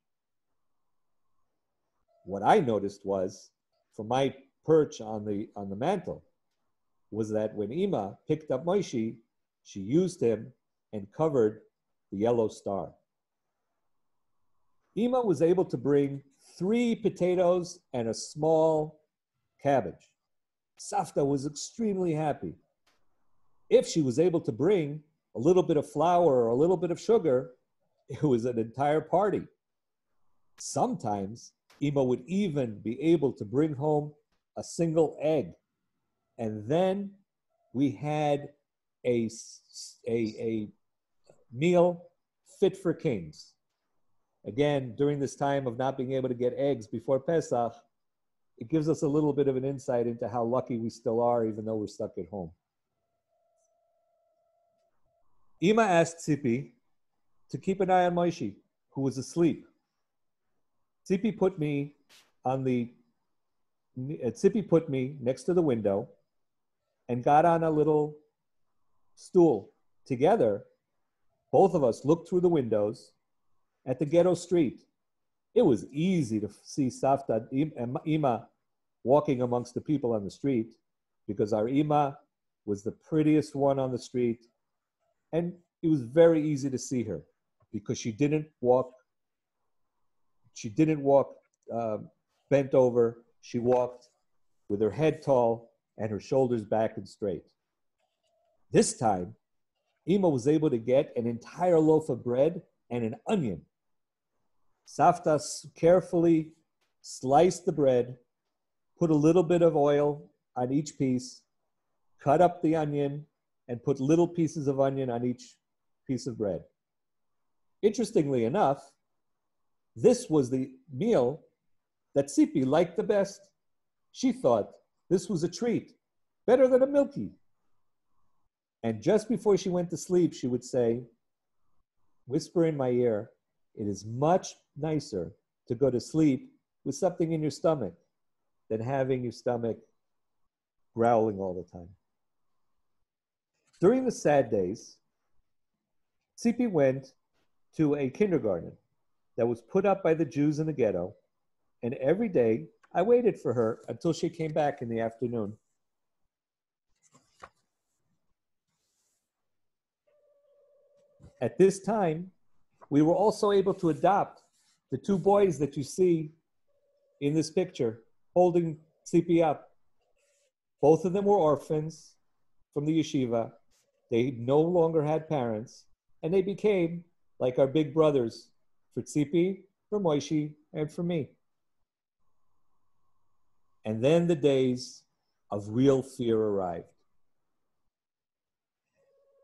What I noticed was, from my perch on the, on the mantle, was that when Ima picked up Moishi, she used him and covered the yellow star. Ima was able to bring three potatoes and a small cabbage. Safta was extremely happy. If she was able to bring a little bit of flour or a little bit of sugar, (laughs) it was an entire party. Sometimes Ima would even be able to bring home a single egg. And then we had a, a, a meal fit for kings. Again, during this time of not being able to get eggs before Pesach, it gives us a little bit of an insight into how lucky we still are, even though we're stuck at home. Ima asked Tzipi to keep an eye on Moishi, who was asleep. Tzipi put me on the uh, Tzipi put me next to the window and got on a little stool. Together, both of us looked through the windows at the ghetto street. It was easy to see Safta and Ima walking amongst the people on the street because our Ima was the prettiest one on the street. And it was very easy to see her because she didn't walk, she didn't walk uh, bent over. She walked with her head tall and her shoulders back and straight. This time, Ima was able to get an entire loaf of bread and an onion. Safta carefully sliced the bread, put a little bit of oil on each piece, cut up the onion, and put little pieces of onion on each piece of bread. Interestingly enough, this was the meal that Tzipi liked the best. She thought this was a treat, better than a milky. And just before she went to sleep, she would say, whisper in my ear, it is much nicer to go to sleep with something in your stomach than having your stomach growling all the time. During the sad days, Tzipi went to a kindergarten that was put up by the Jews in the ghetto, and every day I waited for her until she came back in the afternoon. At this time, we were also able to adopt the two boys that you see in this picture holding Tzipi up. Both of them were orphans from the yeshiva. They no longer had parents, and they became like our big brothers for Tzipi, for Moishi, and for me. And then the days of real fear arrived.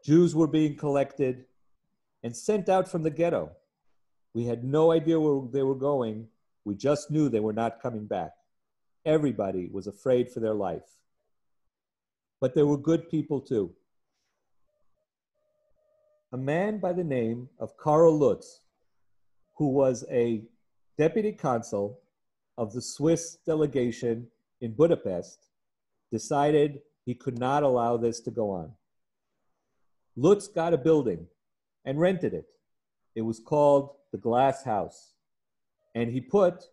Jews were being collected and sent out from the ghetto. We had no idea where they were going. We just knew they were not coming back. Everybody was afraid for their life. But there were good people too. A man by the name of Karl Lutz, who was a deputy consul of the Swiss delegation in Budapest, decided he could not allow this to go on. Lutz got a building and rented it. It was called the Glass House. And he put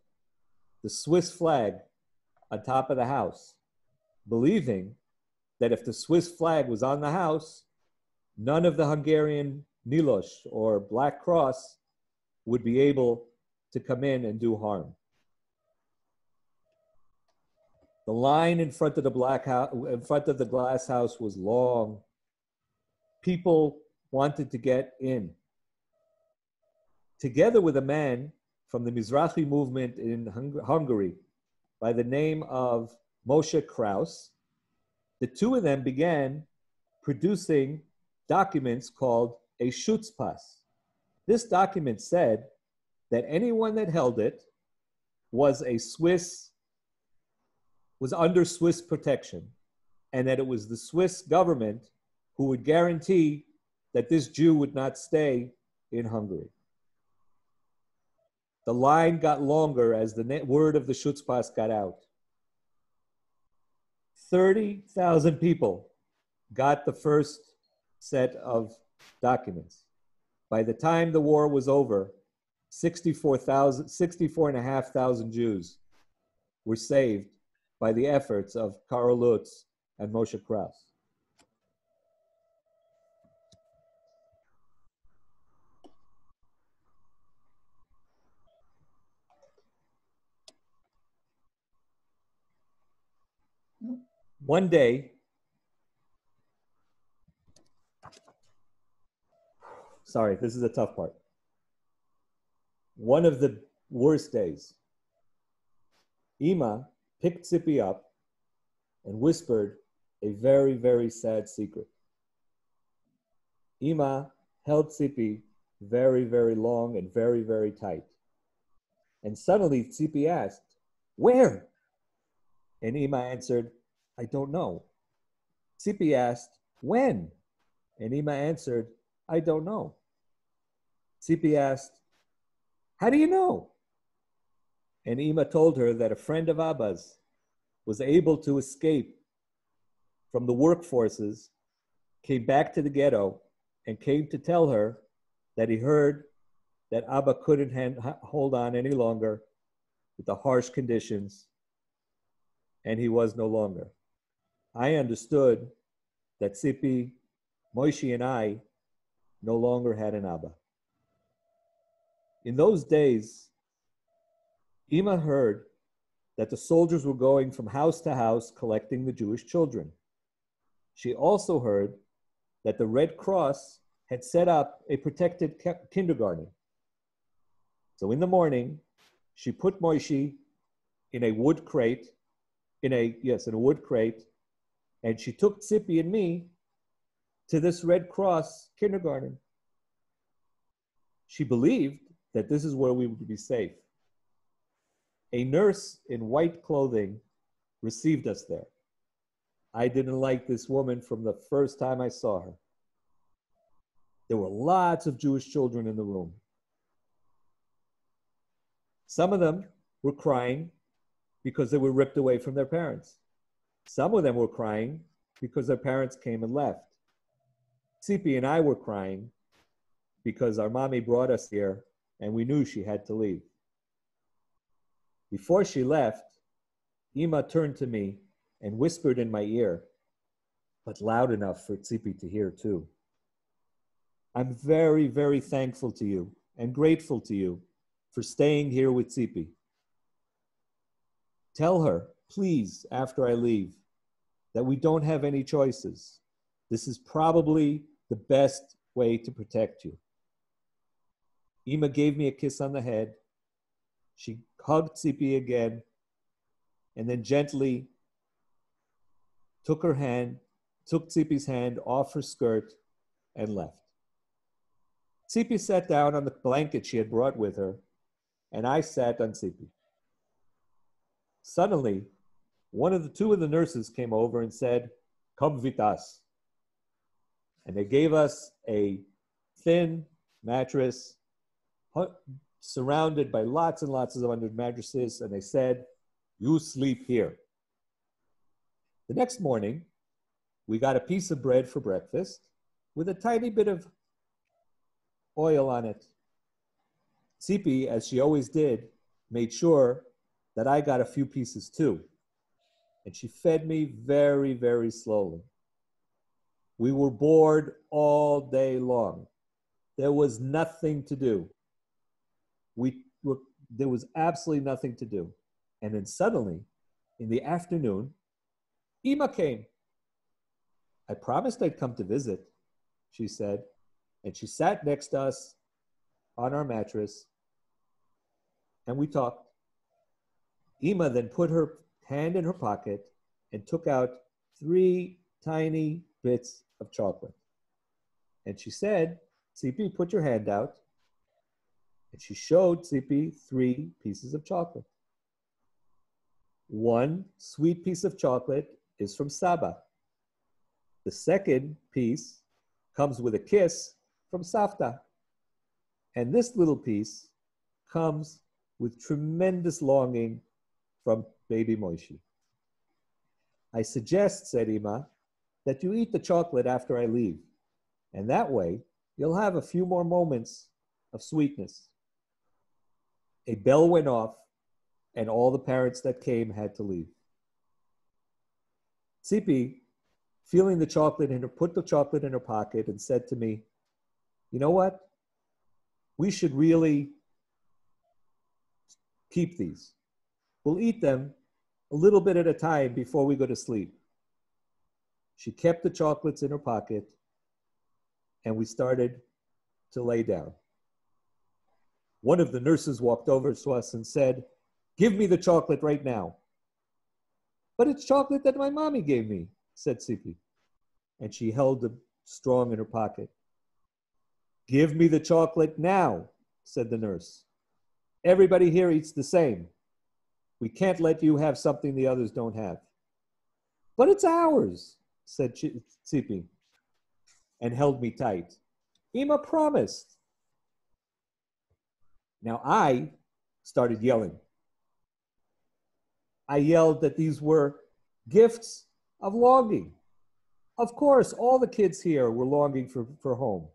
the Swiss flag on top of the house, believing that if the Swiss flag was on the house, none of the Hungarian Nyilas or Black Cross would be able to come in and do harm. The line in front of the black house, in front of the glass house was long. People wanted to get in. Together with a man from the Mizrahi movement in Hung- Hungary by the name of Moshe Kraus, the two of them began producing documents called a Schutzpass. This document said that anyone that held it was a Swiss, was under Swiss protection, and that it was the Swiss government who would guarantee that this Jew would not stay in Hungary. The line got longer as the word of the Schutzpass got out. 30,000 people got the first set of documents. By the time the war was over, 64,000, 64,500 Jews were saved by the efforts of Karl Lutz and Moshe Kraus. One day, sorry, this is a tough part. One of the worst days, Ima picked Tzipi up and whispered a very, very sad secret. Ima held Tzipi very, very long and very, very tight. And suddenly Tzipi asked, Where? And Ima answered, I don't know. Tzipi asked, When? And Ima answered, I don't know. Tzipi asked, How do you know? And Ima told her that a friend of Abba's was able to escape from the workforces, came back to the ghetto, and came to tell her that he heard that Abba couldn't hand, hold on any longer with the harsh conditions, and he was no longer. I understood that Tzipi, Moishi, and I no longer had an Abba. In those days, Ima heard that the soldiers were going from house to house collecting the Jewish children. She also heard that the Red Cross had set up a protected kindergarten. So in the morning, she put Moishi in a wood crate, in a, yes, in a wood crate, and she took Tzipi and me to this Red Cross kindergarten. She believed that this is where we would be safe. A nurse in white clothing received us there. I didn't like this woman from the first time I saw her. There were lots of Jewish children in the room. Some of them were crying because they were ripped away from their parents. Some of them were crying because their parents came and left. Tsipi and I were crying because our mommy brought us here and we knew she had to leave. Before she left, Ima turned to me and whispered in my ear, but loud enough for Tsipi to hear too. I'm very, very thankful to you and grateful to you for staying here with Tsipi. Tell her, please, after I leave, that we don't have any choices. This is probably the best way to protect you. Ima gave me a kiss on the head. She hugged Tsipi again and then gently took her hand, took Tsipi's hand off her skirt and left. Tsipi sat down on the blanket she had brought with her, and I sat on Tsipi. Suddenly, one of the two of the nurses came over and said, Come with us. And they gave us a thin mattress surrounded by lots and lots of under mattresses, and they said, You sleep here. The next morning, we got a piece of bread for breakfast with a tiny bit of oil on it. Tsipi, as she always did, made sure that I got a few pieces too. And she fed me very, very slowly. We were bored all day long. There was nothing to do. We were, there was absolutely nothing to do. And then suddenly, in the afternoon, Ima came. I promised I'd come to visit, she said. And she sat next to us on our mattress and we talked. Ima then put her hand in her pocket and took out three tiny bits of chocolate. And she said, Tzipi, put your hand out. And she showed Tzipi three pieces of chocolate. One sweet piece of chocolate is from Saba. The second piece comes with a kiss from Safta. And this little piece comes with tremendous longing from baby Moishi. I suggest, said Ima, that you eat the chocolate after I leave, and that way you'll have a few more moments of sweetness. A bell went off, and all the parents that came had to leave. Tsipi, feeling the chocolate in her, put the chocolate in her pocket and said to me, You know what? We should really keep these. We'll eat them a little bit at a time before we go to sleep. She kept the chocolates in her pocket and we started to lay down. One of the nurses walked over to us and said, Give me the chocolate right now. But it's chocolate that my mommy gave me, said Tsipi. And she held the strong in her pocket. Give me the chocolate now, said the nurse. Everybody here eats the same. We can't let you have something the others don't have. But it's ours, said Tsipi, and held me tight. Ima promised. Now I started yelling. I yelled that these were gifts of longing. Of course, all the kids here were longing for, for home.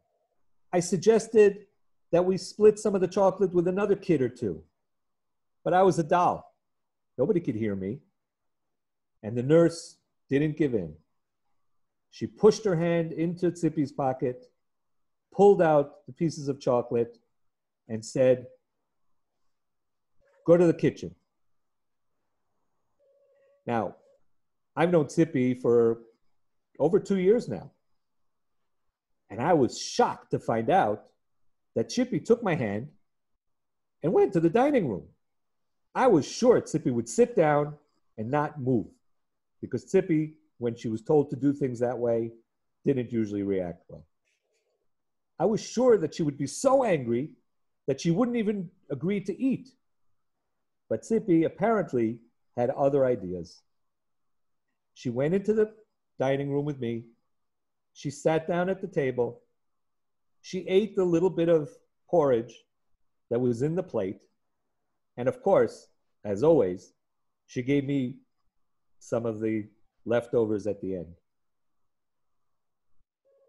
I suggested that we split some of the chocolate with another kid or two. But I was a doll. Nobody could hear me. And the nurse didn't give in. She pushed her hand into Tsipi's pocket, pulled out the pieces of chocolate, and said, Go to the kitchen. Now, I've known Tsipi for over two years now. And I was shocked to find out that Tzipi took my hand and went to the dining room. I was sure Tsipi would sit down and not move because Tsipi, when she was told to do things that way, didn't usually react well. I was sure that she would be so angry that she wouldn't even agree to eat. But Tsipi apparently had other ideas. She went into the dining room with me. She sat down at the table. She ate the little bit of porridge that was in the plate. And of course, as always, she gave me some of the leftovers at the end.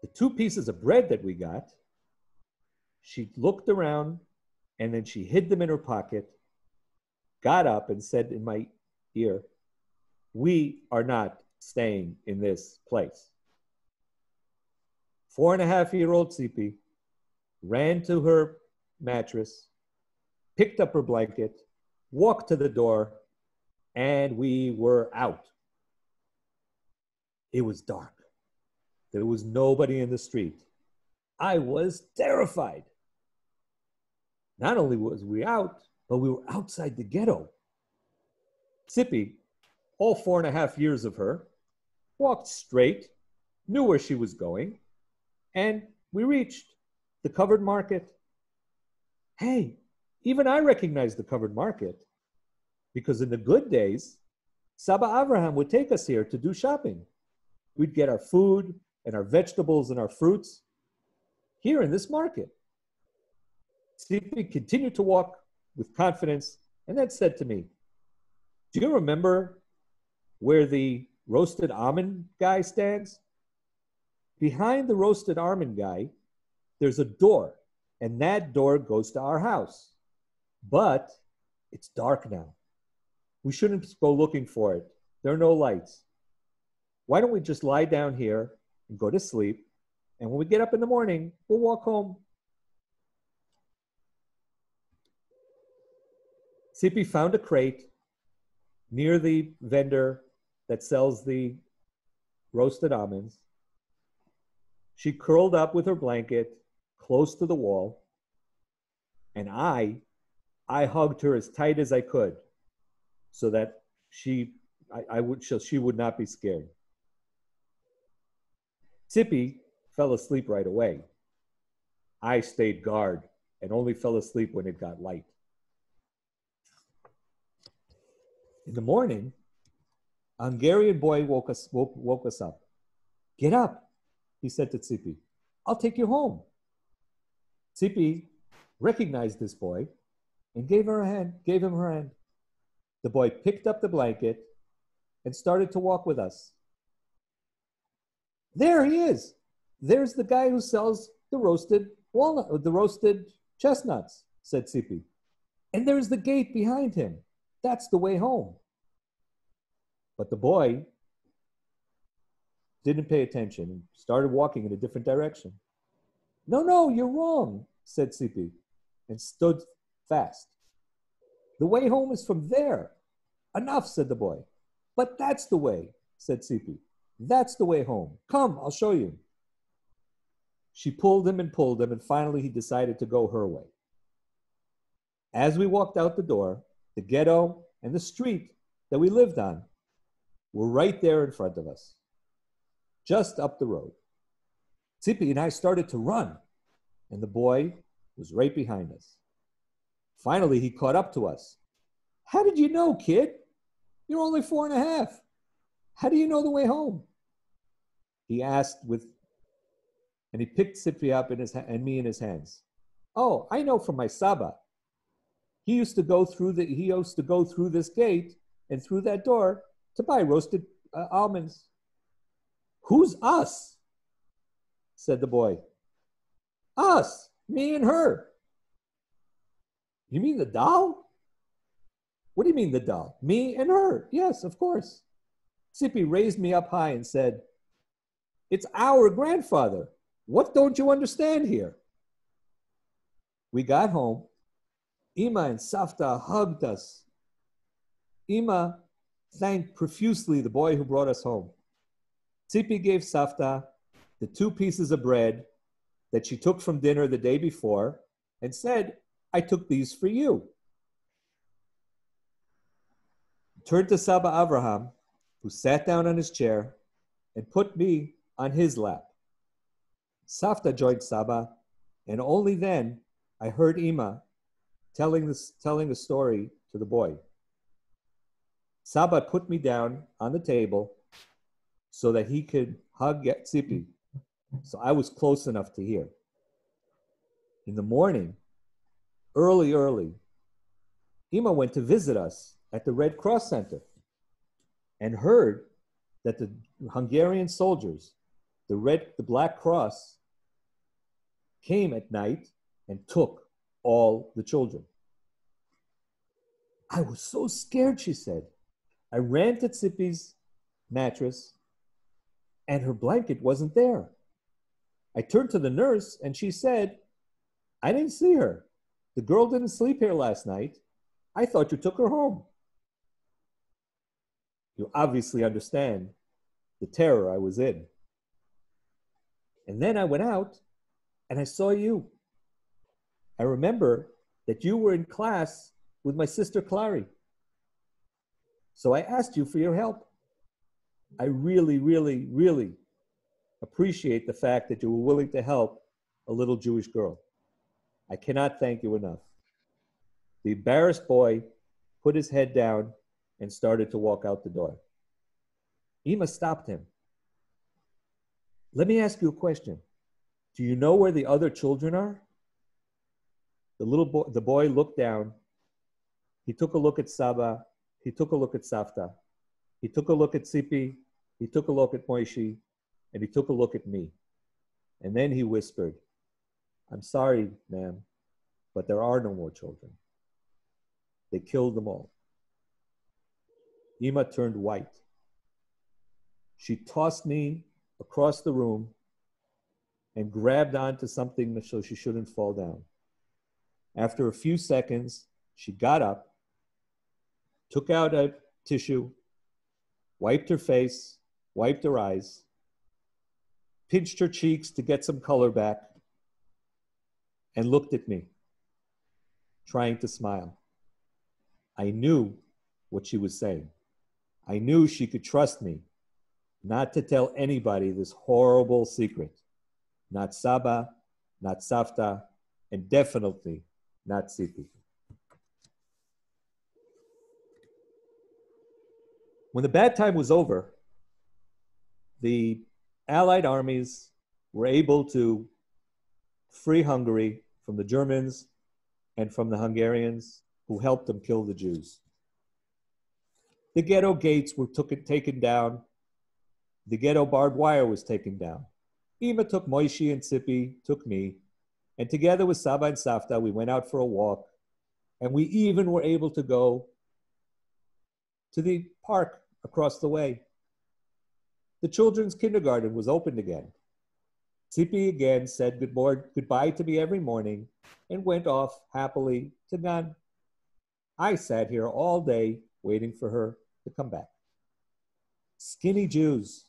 The two pieces of bread that we got, she looked around and then she hid them in her pocket, got up and said in my ear, We are not staying in this place. Four and a half year old Tsipi ran to her mattress, picked up her blanket, walked to the door, and we were out. It was dark. There was nobody in the street. I was terrified. Not only was we out, but we were outside the ghetto. Tzipi, all four and a half years of her, walked straight, knew where she was going, and we reached the covered market. Hey, even I recognize the covered market because in the good days, Saba Abraham would take us here to do shopping. We'd get our food and our vegetables and our fruits here in this market. Tzipi continued to walk with confidence and then said to me, Do you remember where the roasted almond guy stands? Behind the roasted almond guy, there's a door, and that door goes to our house. But it's dark now. We shouldn't go looking for it. There are no lights. Why don't we just lie down here and go to sleep? And when we get up in the morning, we'll walk home. Tzipi found a crate near the vendor that sells the roasted almonds. She curled up with her blanket close to the wall, and I, I hugged her as tight as I could so that she, I, I would, she would not be scared. Tzipi fell asleep right away. I stayed guard and only fell asleep when it got light. In the morning, Hungarian boy woke us, woke, woke us up. Get up, he said to Tzipi. I'll take you home. Tzipi recognized this boy and gave her a hand, gave him her hand. The boy picked up the blanket and started to walk with us. There he is. There's the guy who sells the roasted walnut, uh, the roasted chestnuts, said Tzipi. And there's the gate behind him. That's the way home. But the boy didn't pay attention and started walking in a different direction. No, no, you're wrong, said Tzipi, and stood fast. The way home is from there. Enough, said the boy. But that's the way, said Tzipi. That's the way home. Come, I'll show you. She pulled him and pulled him, and finally he decided to go her way. As we walked out the door, the ghetto and the street that we lived on were right there in front of us, just up the road. Tzipi and I started to run, and the boy was right behind us. Finally, he caught up to us. How did you know, kid? You're only four and a half. How do you know the way home? He asked with, and he picked Tzipi up in his and me in his hands. Oh, I know from my Saba. He used to go through the he used to go through this gate and through that door to buy roasted uh, almonds. Who's us? said the boy. Us, me and her. You mean the doll? What do you mean the doll? Me and her. Yes, of course. Tzipi raised me up high and said, It's our grandfather. What don't you understand here? We got home. Ima and Safta hugged us. Ima thanked profusely the boy who brought us home. Tzipi gave Safta the two pieces of bread that she took from dinner the day before and said, I took these for you. Turned to Saba Abraham, who sat down on his chair and put me on his lap. Safta joined Saba, and only then I heard Ima telling, this, telling the story to the boy. Saba put me down on the table so that he could hug Tzipi. So I was close enough to hear. In the morning, early, early, Ima went to visit us at the Red Cross Center and heard that the Hungarian soldiers, the Red, the Black Cross, came at night and took all the children. I was so scared, she said. I ran to Tzipi's mattress and her blanket wasn't there. I turned to the nurse and she said, I didn't see her. The girl didn't sleep here last night. I thought you took her home. You obviously understand the terror I was in. And then I went out and I saw you. I remember that you were in class with my sister Clary. So I asked you for your help. I really, really, really appreciate the fact that you were willing to help a little Jewish girl. I cannot thank you enough. The embarrassed boy put his head down and started to walk out the door. Ema stopped him. Let me ask you a question. Do you know where the other children are? The little boy, the boy looked down. He took a look at Saba. He took a look at Safta. He took a look at Tzipi. He took a look at Moishi. And he took a look at me. And then he whispered, I'm sorry, ma'am, but there are no more children. They killed them all. Ema turned white. She tossed me across the room and grabbed onto something so she shouldn't fall down. After a few seconds, she got up, took out a tissue, wiped her face, wiped her eyes, pinched her cheeks to get some color back, and looked at me, trying to smile. I knew what she was saying. I knew she could trust me not to tell anybody this horrible secret. Not Saba, not Safta, and definitely not Tzipi. When the bad time was over, the Allied armies were able to free Hungary from the Germans and from the Hungarians who helped them kill the Jews. The ghetto gates were took, taken down. The ghetto barbed wire was taken down. Ema took Moishi and Tzipi, took me, and together with Saba and Safta, we went out for a walk, and we even were able to go to the park across the way. The children's kindergarten was opened again. Tzipi again said good morning, goodbye to me every morning and went off happily to Gan. I sat here all day waiting for her to come back. Skinny Jews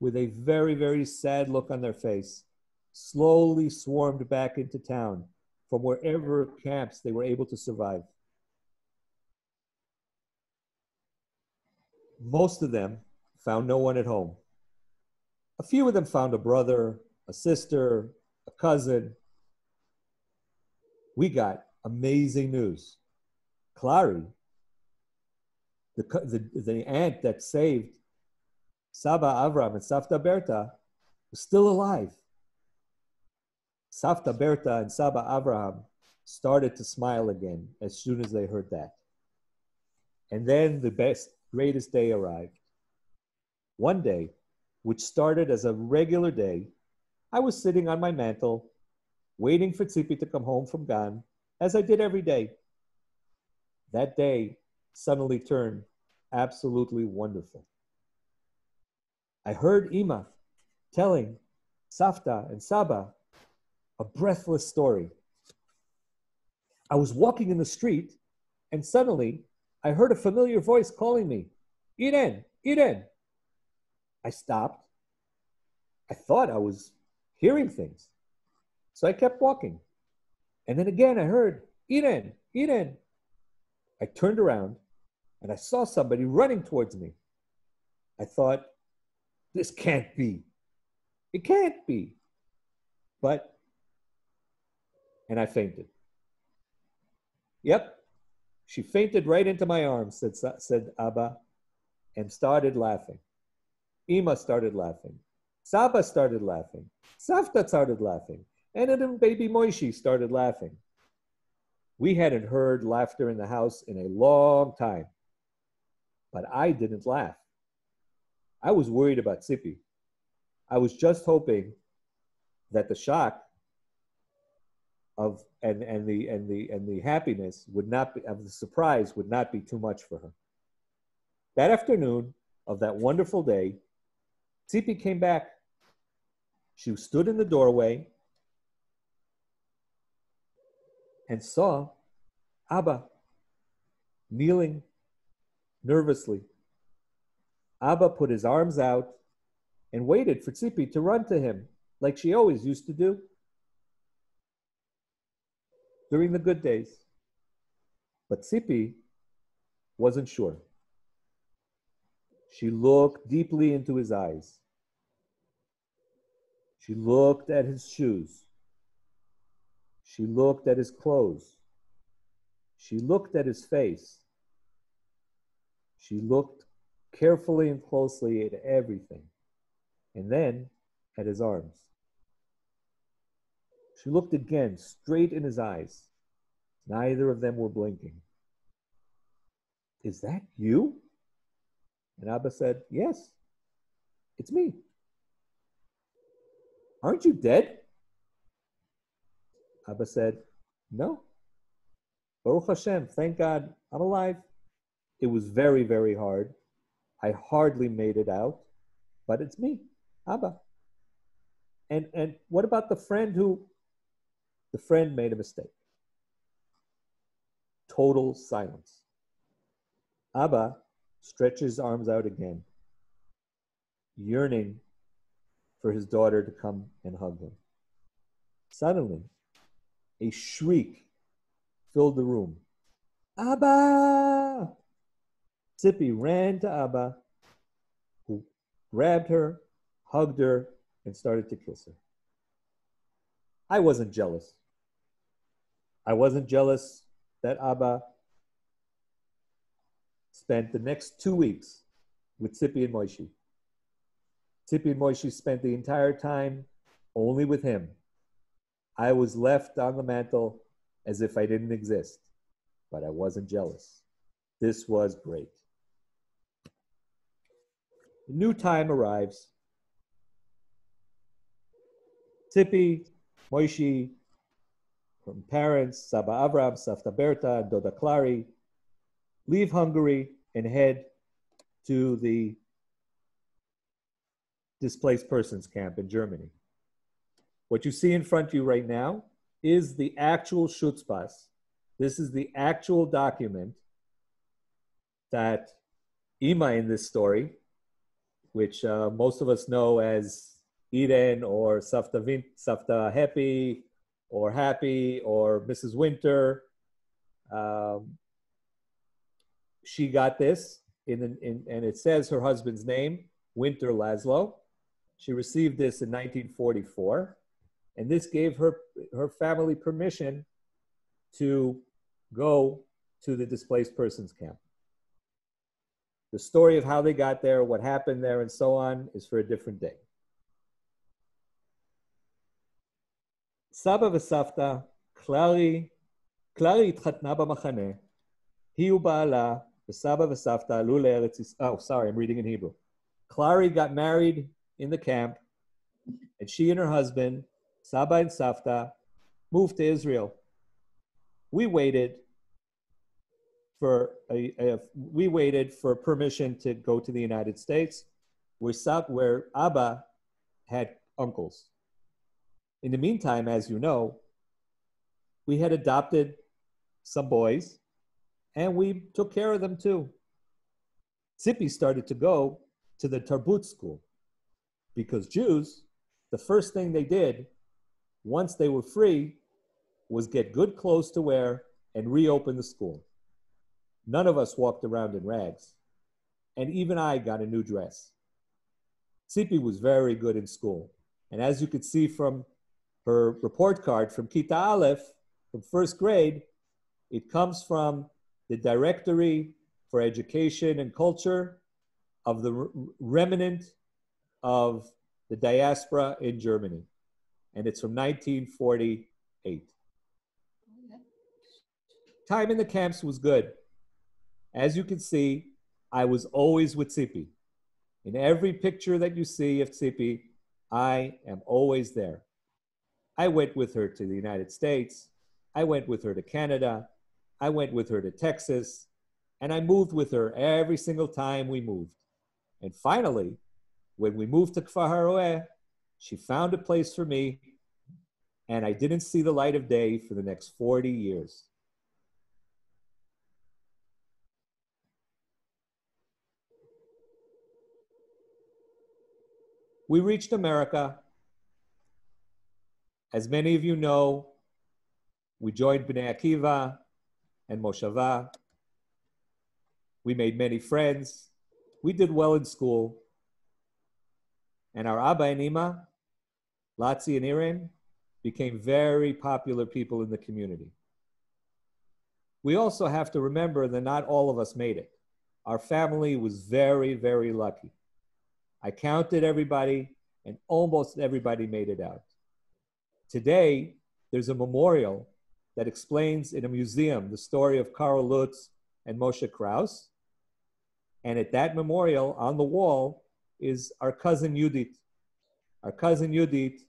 with a very, very sad look on their face slowly swarmed back into town from wherever camps they were able to survive. Most of them found no one at home. A few of them found a brother, a sister, a cousin. We got amazing news. Clary, the, the, the aunt that saved Saba Avram and Safta Berta, was still alive. Safta Berta and Saba Avraham started to smile again as soon as they heard that. And then the best, greatest day arrived. One day, which started as a regular day, I was sitting on my mantle, waiting for Tzipi to come home from Gan, as I did every day. That day suddenly turned absolutely wonderful. I heard Ima telling Safta and Saba a breathless story. I was walking in the street, and suddenly I heard a familiar voice calling me, Iren, Iren. I stopped. I thought I was hearing things. So I kept walking. And then again I heard, Iren, Iren. I turned around and I saw somebody running towards me. I thought, this can't be. It can't be. But and I fainted. Yep, she fainted right into my arms, said, said Abba, and started laughing. Ima started laughing. Saba started laughing. Safta started laughing. And then baby Moishi started laughing. We hadn't heard laughter in the house in a long time. But I didn't laugh. I was worried about Tzipi. I was just hoping that the shock of and and the and the and the happiness would not be of the surprise would not be too much for her. That afternoon of that wonderful day, Tzipi came back. She stood in the doorway and saw Abba kneeling nervously. Abba put his arms out and waited for Tzipi to run to him like she always used to do during the good days. But Tzipi wasn't sure. She looked deeply into his eyes. She looked at his shoes. She looked at his clothes. She looked at his face. She looked carefully and closely at everything, and then at his arms. She looked again straight in his eyes. Neither of them were blinking. Is that you? And Abba said, Yes, it's me. Aren't you dead? Abba said, No. Baruch Hashem, thank God I'm alive. It was very, very hard. I hardly made it out, but it's me, Abba. And and what about the friend who the friend made a mistake? Total silence. Abba stretches arms out again, yearning for his daughter to come and hug him. Suddenly, a shriek filled the room. Abba! Tzipi ran to Abba, who grabbed her, hugged her, and started to kiss her. I wasn't jealous. I wasn't jealous that Abba spent the next two weeks with Tzipi and Moishi. And Moishi spent the entire time only with him. I was left on the mantle as if I didn't exist, but I wasn't jealous. This was great. A new time arrives. Tzipi, Moishi, from parents, Saba Avram, Safta Berta, and Doda Klari, leave Hungary and head to the displaced persons camp in Germany. What you see in front of you right now is the actual Schutzpass. This is the actual document that Ima in this story, which uh, most of us know as Eden or Safta, Vin- Safta Happy or Happy or Mrs. Winter, um, she got this in, in, and it says her husband's name, Winter Laszlo. She received this in 1944, and this gave her her family permission to go to the displaced persons camp. The story of how they got there, what happened there, and so on is for a different day. סבא וסבתא, קלרי, קלרי התחתנה במחנה, היא ובעלה וסבא וסבתא עלו לארץ ישראל. Oh, sorry, I'm reading in Hebrew. Clary got married in the camp, and she and her husband, Saba and Safta, moved to Israel. We waited for a, a we waited for permission to go to the United States, where Sab, where Abba had uncles. In the meantime, as you know, we had adopted some boys and we took care of them too. Tzipi started to go to the Tarbut school because Jews, the first thing they did once they were free was get good clothes to wear and reopen the school. None of us walked around in rags, and even I got a new dress. Tzipi was very good in school, and as you could see from her report card from Kita Aleph, from first grade, it comes from the Directory for Education and Culture of the remnant of the diaspora in Germany. And it's from 1948. Time in the camps was good. As you can see, I was always with Tzipi. In every picture that you see of Tzipi, I am always there. I went with her to the United States. I went with her to Canada. I went with her to Texas. And I moved with her every single time we moved. And finally, when we moved to Kfar Haroeh, she found a place for me, and I didn't see the light of day for the next 40 years. We reached America. As many of you know, we joined Bnei Akiva and Moshava. We made many friends. We did well in school. And our Abba and Ima, Latzi and Irin, became very popular people in the community. We also have to remember that not all of us made it. Our family was very, very lucky. I counted everybody, and almost everybody made it out. Today, there's a memorial that explains in a museum the story of Karl Lutz and Moshe Kraus. And at that memorial on the wall is our cousin Yudit. Our cousin Yudit,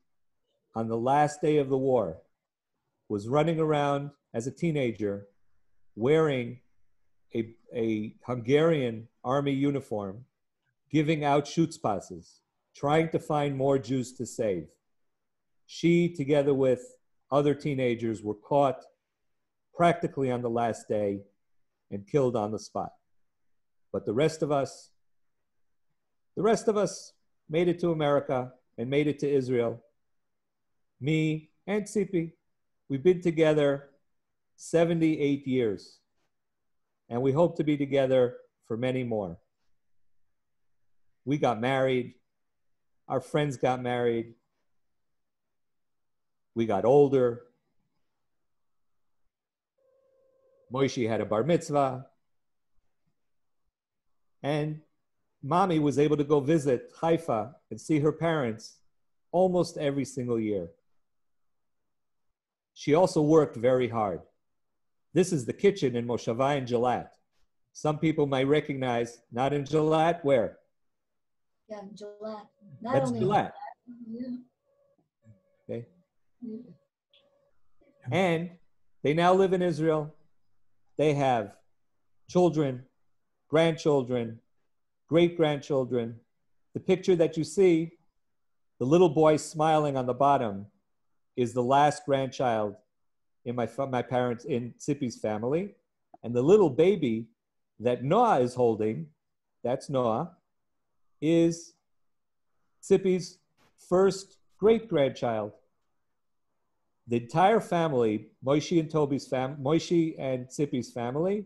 on the last day of the war, was running around as a teenager wearing a, a Hungarian army uniform, giving out schutzpasses, trying to find more Jews to save. She, together with other teenagers, were caught practically on the last day and killed on the spot. But the rest of us, the rest of us made it to America and made it to Israel. Me and Tzipi, we've been together 78 years, and we hope to be together for many more. We got married, our friends got married, we got older. Moishi had a bar mitzvah. And mommy was able to go visit Haifa and see her parents almost every single year. She also worked very hard. This is the kitchen in Moshava and Jalat. Some people might recognize, not in Jalat, where? Yeah, Gillette. Not That's only Gillette. Yeah. Okay. And they now live in Israel. They have children, grandchildren, great grandchildren. The picture that you see, the little boy smiling on the bottom, is the last grandchild in my, my parents, in Tzipi's family. And the little baby that Noah is holding, that's Noah, is Tzipi's first great grandchild the entire family, Moishi and Toby's fam, Moishi and Tzipi's family,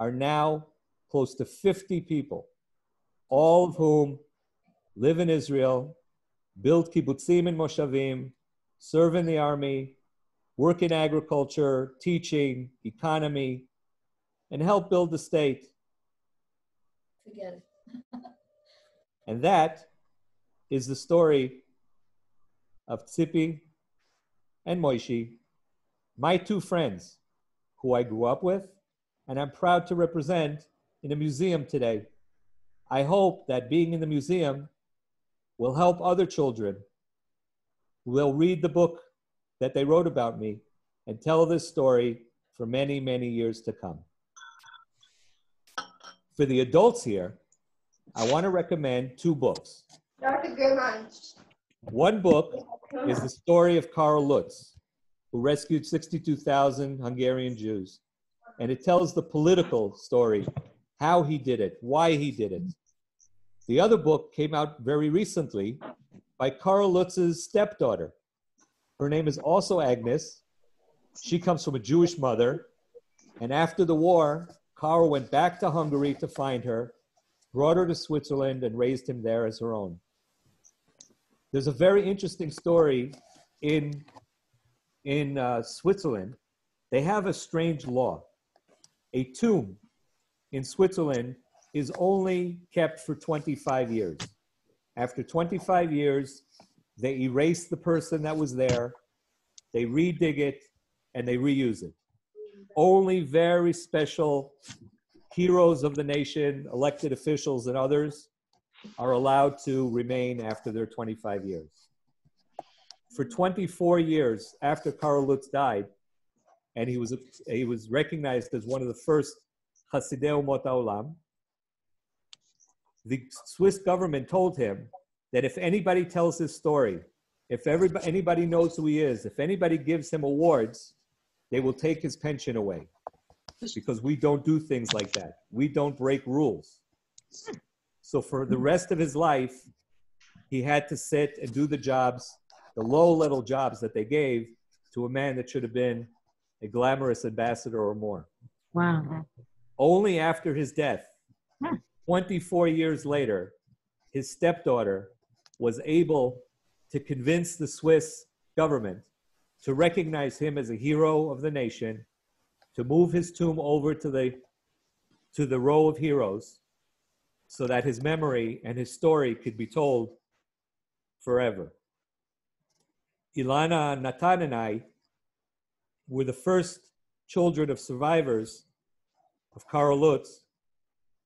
are now close to 50 people, all of whom live in Israel, build kibbutzim and moshavim, serve in the army, work in agriculture, teaching, economy, and help build the state. Forget it. (laughs) And that is the story of Tzipi and Moishi, my two friends who I grew up with, and I'm proud to represent in a museum today. I hope that being in the museum will help other children who will read the book that they wrote about me and tell this story for many, many years to come. For the adults here, I want to recommend two books. Dr. Goodman. One book is the story of Karl Lutz, who rescued 62,000 Hungarian Jews. And it tells the political story, how he did it, why he did it. The other book came out very recently by Karl Lutz's stepdaughter. Her name is also Agnes. She comes from a Jewish mother. And after the war, Karl went back to Hungary to find her, brought her to Switzerland, and raised him there as her own. There's a very interesting story in, in uh, Switzerland. They have a strange law. A tomb in Switzerland is only kept for 25 years. After 25 years, they erase the person that was there, they redig it, and they reuse it. Only very special heroes of the nation, elected officials, and others are allowed to remain after their 25 years. For 24 years after Karl Lutz died, and he was, he was recognized as one of the first Hasidei Umot Haolam, the Swiss government told him that if anybody tells his story, if everybody, anybody knows who he is, if anybody gives him awards, they will take his pension away because we don't do things like that. We don't break rules. So for the rest of his life, he had to sit and do the jobs, the low level jobs that they gave to a man that should have been a glamorous ambassador or more. Wow. Only after his death, hmm. 24 years later, his stepdaughter was able to convince the Swiss government to recognize him as a hero of the nation, to move his tomb over to the, to the row of heroes so that his memory and his story could be told forever. Ilana, Natan, and I were the first children of survivors of Karl Lutz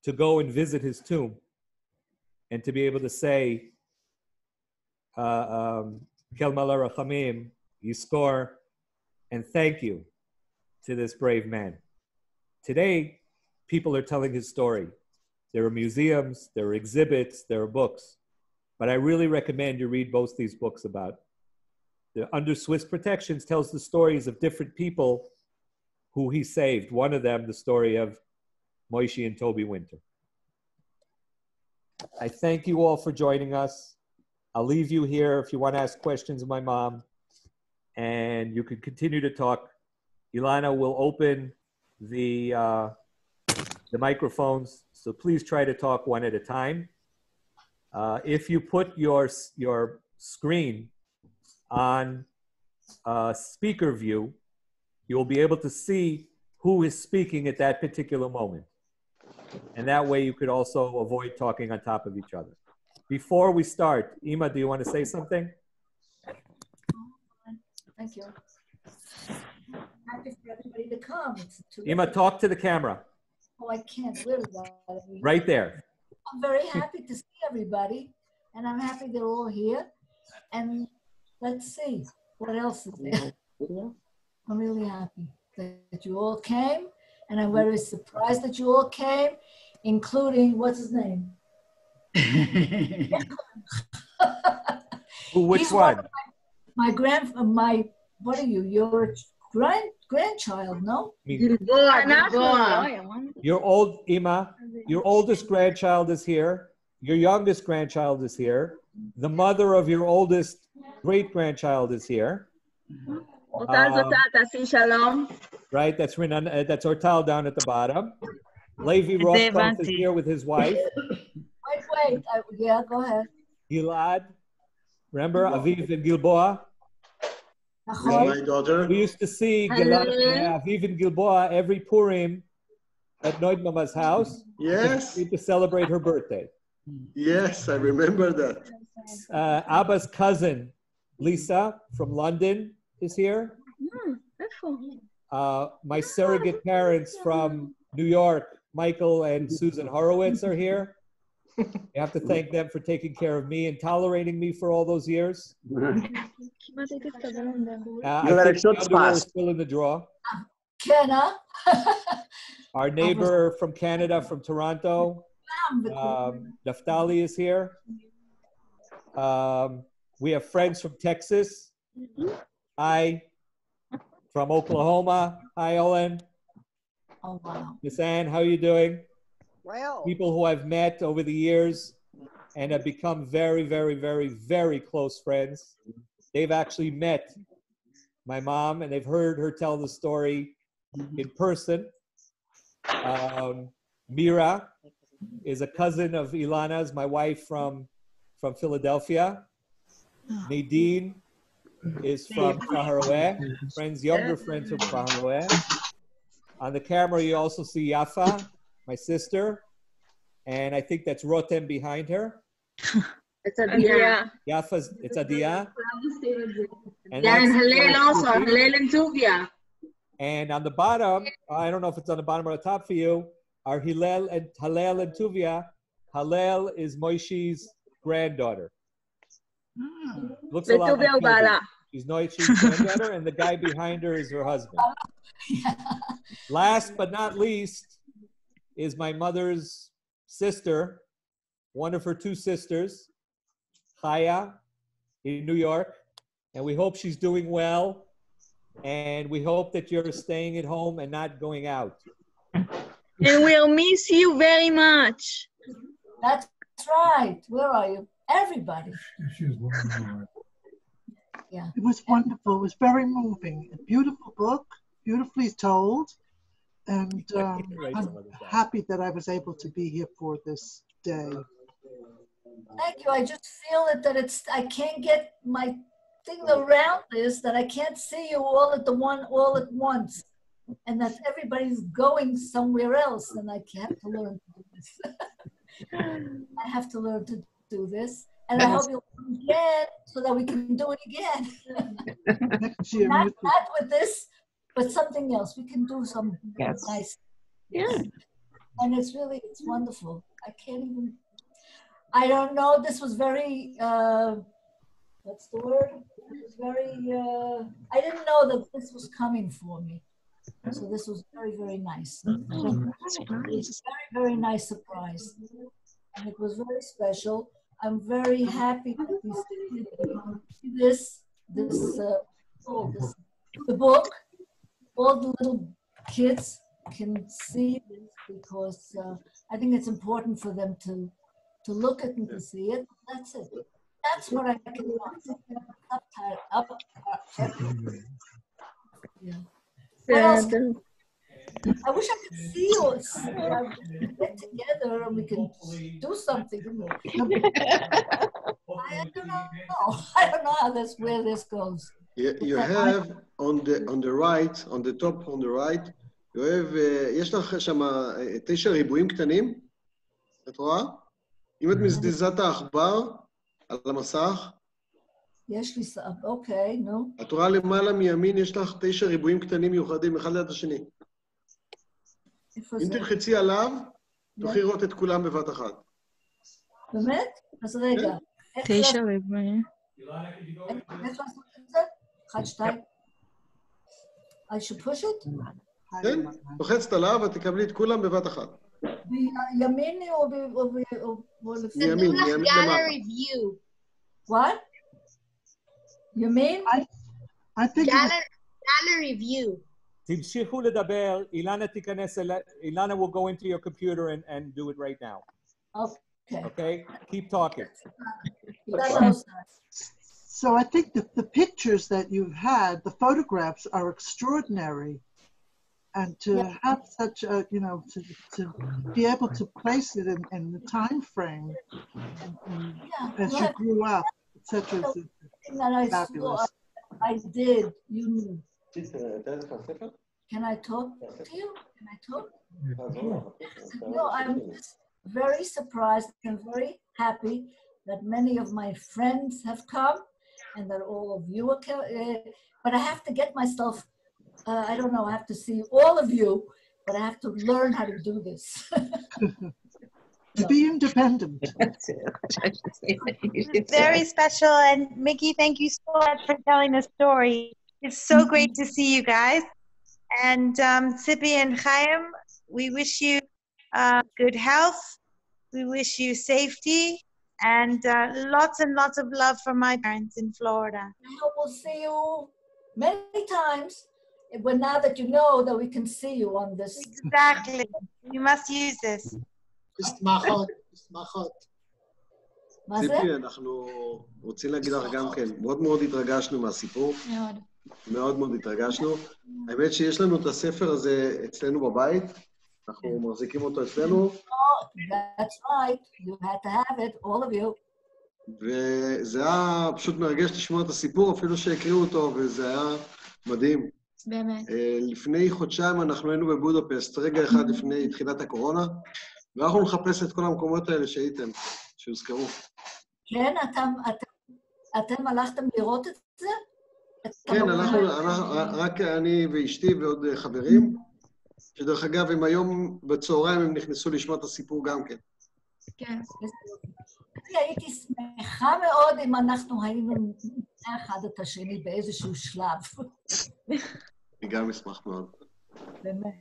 to go and visit his tomb and to be able to say, uh, um, Rachamim, and thank you to this brave man. Today, people are telling his story. There are museums, there are exhibits, there are books. But I really recommend you read both these books about. The Under Swiss Protections tells the stories of different people who he saved. One of them, the story of Moishi and Toby Winter. I thank you all for joining us. I'll leave you here if you want to ask questions of my mom, and you can continue to talk. Ilana will open the uh, the microphones, so please try to talk one at a time. Uh, if you put your your screen on uh, speaker view, you will be able to see who is speaking at that particular moment. And that way you could also avoid talking on top of each other. Before we start, Ima, do you want to say something? Thank you. Happy for everybody to come. It's too Ima, talk to the camera. Oh, I can't. Where is that? Right there. I'm very happy to see everybody, and I'm happy they're all here. And let's see what else is there. I'm really happy that you all came, and I'm very surprised that you all came, including what's his name? Which He's one? of My, my grand, uh, my what are you? Your grand grandchild? No. Your old Ima, your oldest grandchild is here. Your youngest grandchild is here. The mother of your oldest great grandchild is here. Um, shalom. right? That's Renan, uh, that's Ortal down at the bottom. Levi Rothkopf is here with his wife. Wait, wait. I, yeah, go ahead. Gilad, remember Aviv and Gilboa? my daughter. We used to see Hello. Gilad, yeah, Aviv and Gilboa every Purim at Noid Mama's house. Yes. To celebrate her birthday. Yes, I remember that. Uh, Abba's cousin, Lisa from London, is here. Uh, my surrogate parents from New York, Michael and Susan Horowitz, are here. (laughs) You have to thank them for taking care of me and tolerating me for all those years. (laughs) Uh, I You're think a the underwear is spot. still in the draw. Kenna. (laughs) Our neighbor from Canada, from Toronto, um, Naftali is here. Um, we have friends from Texas. Hi. From Oklahoma. Hi, Owen. Oh, wow. Miss Ann, how are you doing? Well. People who I've met over the years and have become very, very, very, very close friends. They've actually met my mom and they've heard her tell the story in person. Um, Mira is a cousin of Ilana's, my wife from, from Philadelphia. Nadine is from Kfar Haroeh, friends, younger friends from Kfar Haroeh. On the camera, you also see Yafa, my sister, and I think that's Rotem behind her. (laughs) It's Adia. Yafa's, it's Adia. And Yeah, and that's Hillel also. Rotem. Hillel and Tuvia. And on the bottom, I don't know if it's on the bottom or the top for you, are Hillel and Hallel and Tuvia. Hallel is Moishi's granddaughter. Mm. Looks a lot like Yogi. She's Moishi's granddaughter, and the guy behind her is her husband. yeah. (laughs) Last but not least is my mother's sister, one of her two sisters, Chaya, in New York. And we hope she's doing well. And we hope that you're staying at home and not going out. And we'll miss you very much. That's right. Where are you? Everybody. (laughs) Yeah. It was wonderful. It was very moving. A beautiful book, beautifully told. And (laughs) um, I'm happy that I was able to be here for this day. Thank you. I just feel it that it's I can't get my thing around this that I can't see you all at the one all at once. And that everybody's going somewhere else and I have to learn to do this. (laughs) I have to learn to do this. And I hope you'll come again so that we can do it again. (laughs) Not, not with this, but something else. We can do some Yes. nice. Yeah. And it's really, it's wonderful. I can't even, I don't know. This was very, uh, what's the word? It was very, uh, I didn't know that this was coming for me. So this was very, very nice. It was a very, very nice surprise. And it was very special. I'm very happy that we see this, this, uh, oh, this, the book. All the little kids can see this because uh, I think it's important for them to to look at and to see it. That's it. That's what I can up, up, up, yeah. (laughs) What else? I wish I could see you uh, get together and we can do something. I don't know. I don't know how this where this goes. You, you have on the on the right, on the top on the right, you have, uh, יש לך שם uh, תשע ריבועים קטנים, את רואה? אם את מזיזה את העכבר על המסך, יש לי, ס- אוקיי, נו. את רואה למעלה מימין, יש לך תשע ריבועים קטנים מיוחדים, אחד ליד השני. אם זה? תלחצי עליו, תוכלי לראות את כולם בבת אחת. באמת? אז רגע. איך תשע ריבועים. איך לעשות את זה? אחד, שתיים. I should push it? כן? לוחצת עליו, את תקבלי את כולם בבת אחת. בימין או ב- או ב- או- או לפי? מימין, מימין למטה. What? ימין? Gallery view. תמשיכו לדבר, אילנה תיכנס אל... אילנה will go into your computer and, and do it right now. Okay. Okay? Keep talking. So I think the, the pictures that you've had, the photographs are extraordinary. And to have such a, you know, to, to be able to place it in, in the time frame and, and as you grew up, etc. is Thing that I saw, fabulous. I did, you knew. Can I talk to you? Can I talk? No, I'm just very surprised and very happy that many of my friends have come and that all of you are, co- uh, but I have to get myself, uh, I don't know, I have to see all of you, but I have to learn how to do this. (laughs) To be independent. (laughs) Very special. And Mickey, thank you so much for telling the story. It's so great to see you guys. And um, Tzipi and Chaim, we wish you uh, good health. We wish you safety and uh, lots and lots of love from my parents in Florida. I hope we'll see you many times. But now that you know that we can see you on this. Exactly. you must use this. מה זה? אנחנו רוצים להגיד לך גם כן, מאוד מאוד התרגשנו מהסיפור. מאוד. מאוד מאוד התרגשנו. האמת שיש לנו את הספר הזה אצלנו בבית, אנחנו מחזיקים אותו אצלנו, that's right. You had to have it, all of you. וזה היה פשוט מרגש לשמוע את הסיפור, אפילו שהקריאו אותו, וזה היה מדהים. באמת. אה, לפני חודשיים אנחנו היינו בבודפסט, רגע אחד לפני תחילת הקורונה, ואנחנו נחפש את כל המקומות האלה שהייתם, שהוזכרו. כן, אתם, אתם, אתם הלכתם לראות את זה? כן? אנחנו, אנחנו, רק אני ואשתי ועוד חברים, שדרך אגב, הם היום בצהריים הם נכנסו לשמוע את הסיפור גם כן. כן. אני הייתי שמחה מאוד אם אנחנו היינו נמצא אחד את השני באיזשהו שלב. אני גם אשמח מאוד. באמת.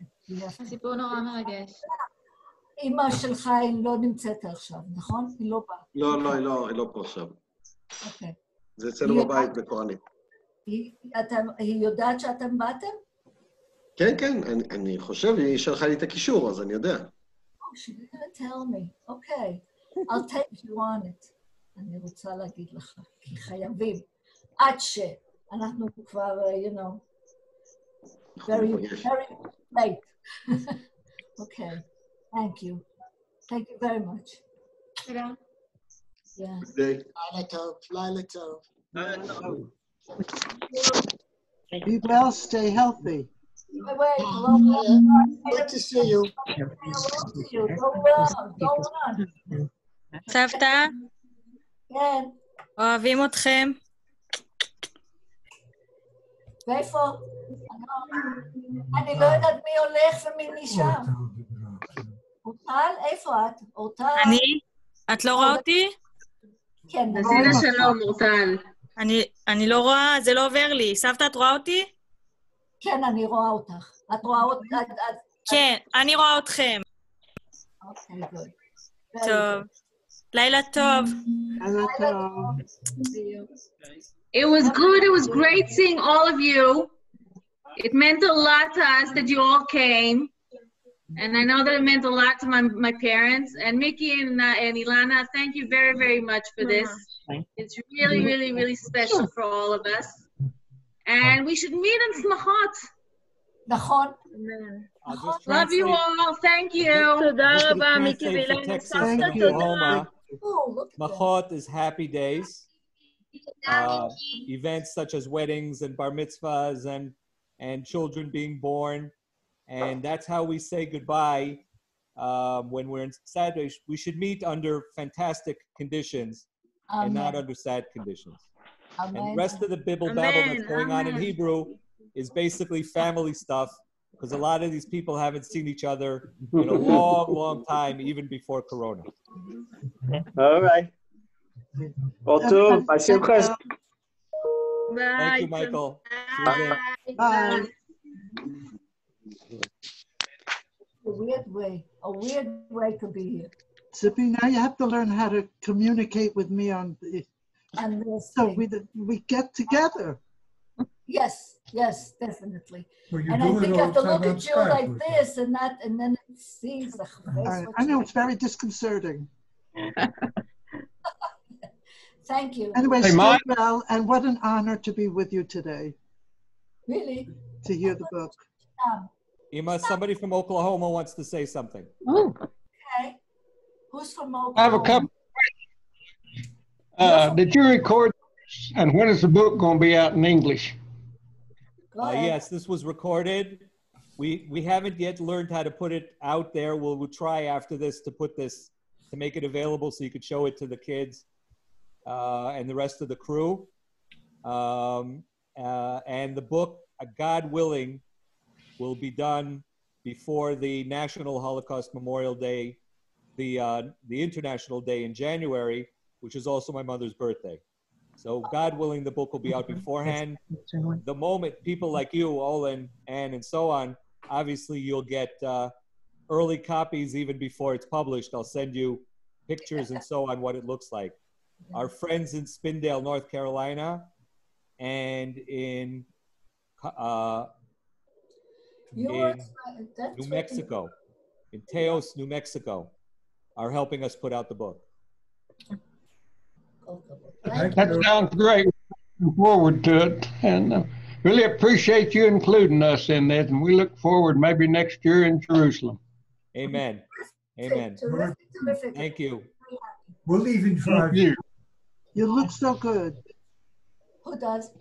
סיפור נורא מרגש. אימא שלך היא לא נמצאת עכשיו, נכון? היא לא באה. לא, לא, היא לא, לא פה עכשיו. אוקיי. זה אצלנו בבית בכהנית. היא- אתם- היא יודעת שאתם באתם? כן, כן, אני, אני חושב, היא שלחה לי את הקישור, אז אני יודע. Oh, she didn't tell me. Okay. I'll take you on it. אני רוצה להגיד לך, כי חייבים. עד שאנחנו כבר, uh, you know, very, very late. (laughs) okay. Thank you. Thank you very much. תודה. Yeah. לילה טוב, לילה טוב. Be well, stay healthy. Good to see you. סבתא, כן, אוהבים אתכם. ואיפה? אני לא יודעת מי הולך ומי נשאר. אורטל, איפה את? אורטל? אני? את לא רואה אותי? כן, אז נכון. הנה שלום, אורטל. אני, אני לא רואה, זה לא עובר לי. סבתא, את רואה אותי? כן, אני רואה אותך. את רואה אותי? את- את- כן, אני רואה אתכם. אוקיי, good. טוב. לילה טוב. It was good. It was great seeing all of you. It meant a lot to us that you all came. And I know that it meant a lot to my, my parents. And Mickey and, uh, and Ilana, thank you very, very much for this. It's really, really, really special for all of us. And we should meet in Smachot. נכון. Love you all. Thank you. תודה רבה, מיקי ואילנה. Texas and Oklahoma. Machot is happy days. Uh, events such as weddings and bar mitzvahs and, and children being born. And that's how we say goodbye um, when we're in sad days. We should meet under fantastic conditions Amen. and not under sad conditions. Amen. And rest of the Bible babble that's going on in Hebrew is basically family stuff because a lot of these people haven't seen each other in a long, long time, even before Corona. (laughs) All right. Well, too. I see question. Bye. Thank you, Michael. Bye. Bye. A weird way. A weird way to be here. Tzipi, now you have to learn how to communicate with me on the, And this so we we get together. Yes, yes, definitely. Well, you And I think you all have to the time look at you like this and that, and then it sees the I, I know it's very disconcerting. (laughs) Thank you. Anyway, Hey, stay well, and what an honor to be with you today Really? to hear the book. Um, Ima, somebody from Oklahoma wants to say something. okay. Who's from Oklahoma? I have a couple. Uh, did you record this? And when is the book going to be out in English? Uh, yes, this was recorded. We we haven't yet learned how to put it out there. We'll, we'll try after this to put this to make it available so you could show it to the kids uh, and the rest of the crew. Um, uh, and the book, uh, God willing, will be done before the National Holocaust Memorial Day, the uh, the International Day in January, which is also my mother's birthday. So God willing, the book will be out beforehand. The moment people like you, Olin, Ann, and so on, obviously you'll get uh, early copies even before it's published. I'll send you pictures and so on what it looks like. Our friends in Spindale, North Carolina, and in uh, in New Mexico, in Taos, New Mexico, are helping us put out the book. That sounds great. Looking forward to it. And uh, really appreciate you including us in this. And we look forward maybe next year in Jerusalem. Amen. Amen. Terrific, terrific. Thank you. We'll even try. You You look so good. Who does?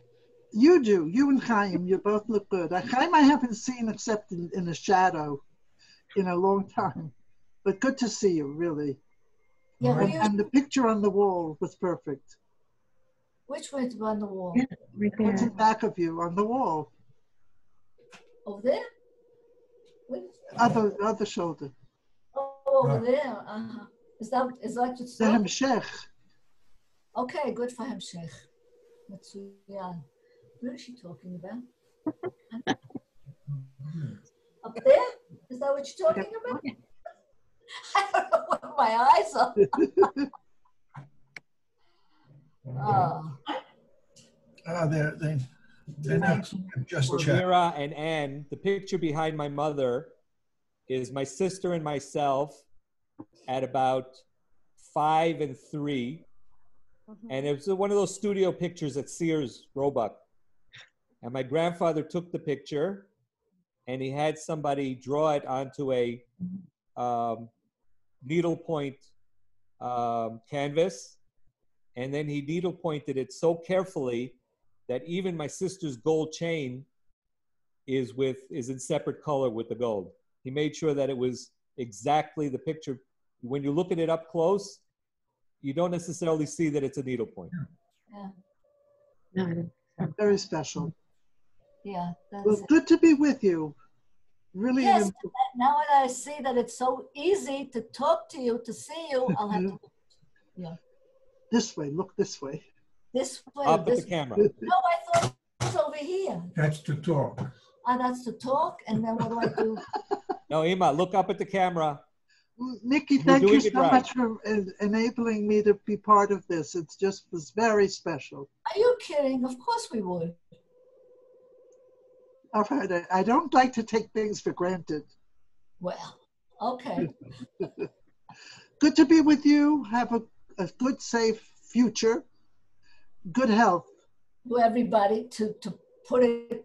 You do. You and Chaim, you both look good. Uh, Chaim, I haven't seen except in, in the shadow in a long time. But good to see you, really. Yeah, and, we- and the picture on the wall was perfect. Which way to on the wall? What's in back of you on the wall? Over there? Other, other shoulder. Oh, over there. Uh-huh. Is that is that what you The said? hemshech. Okay, good for him, Sheikh. Matsuyan. Where is she talking about? (laughs) Up there? Is that what you're talking about? (laughs) I don't know where my eyes are. (laughs) oh, Uh, they're, they, they're not, just For. Mira and Ann, the picture behind my mother is my sister and myself at about five and 3 And it was one of those studio pictures at Sears Roebuck. And my grandfather took the picture and he had somebody draw it onto a um, needlepoint um, canvas. And then he needlepointed it so carefully that even my sister's gold chain is with is in separate color with the gold. He made sure that it was exactly the picture. When you look at it up close, you don't necessarily see that it's a needlepoint. yeah, Very special. yeah. That's Well, good to be with you. Really, Yes, now that I see that it's so easy to talk to you, to see you, I'll have to, yeah, this way, look this way. this way. Up at this the camera. (laughs) No, I thought it was over here. That's to talk. Ah, that's to talk, and then what do I do? (laughs) No, Ima, look up at the camera. Nikki, thank you so right. much for en- enabling me to be part of this. It's just was very special. Are you kidding? Of course we would. All right, I, I don't like to take things for granted. Well, okay. (laughs) Good to be with you. Have a, a good, safe future. Good health. To everybody to, to put it,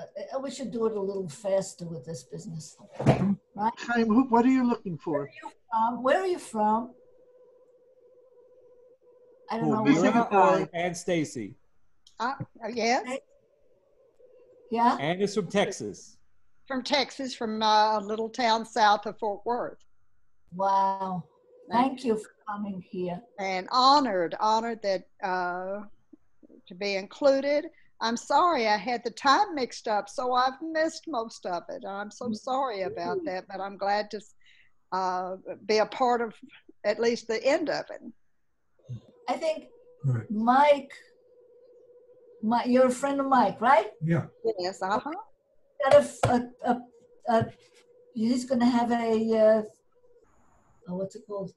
uh, we should do it a little faster with this business. Right? Chaim, who- what are you looking for? Um, where are you from? I don't Who, know. where Mira you are. or Ann Stacy? Uh, yes, Yeah? Ann is from Texas. from Texas, from uh, a little town south of Fort Worth. Wow. Thank you for coming here. And honored, honored that uh, to be included. I'm sorry I had the time mixed up, so I've missed most of it. I'm so sorry about that, but I'm glad to uh, be a part of at least the end of it. I think Mike, my, you're a friend of Mike, right? Yeah. Yes, uh huh. Got a, f- a, a, a- he's going to have a, uh, oh, what's it called?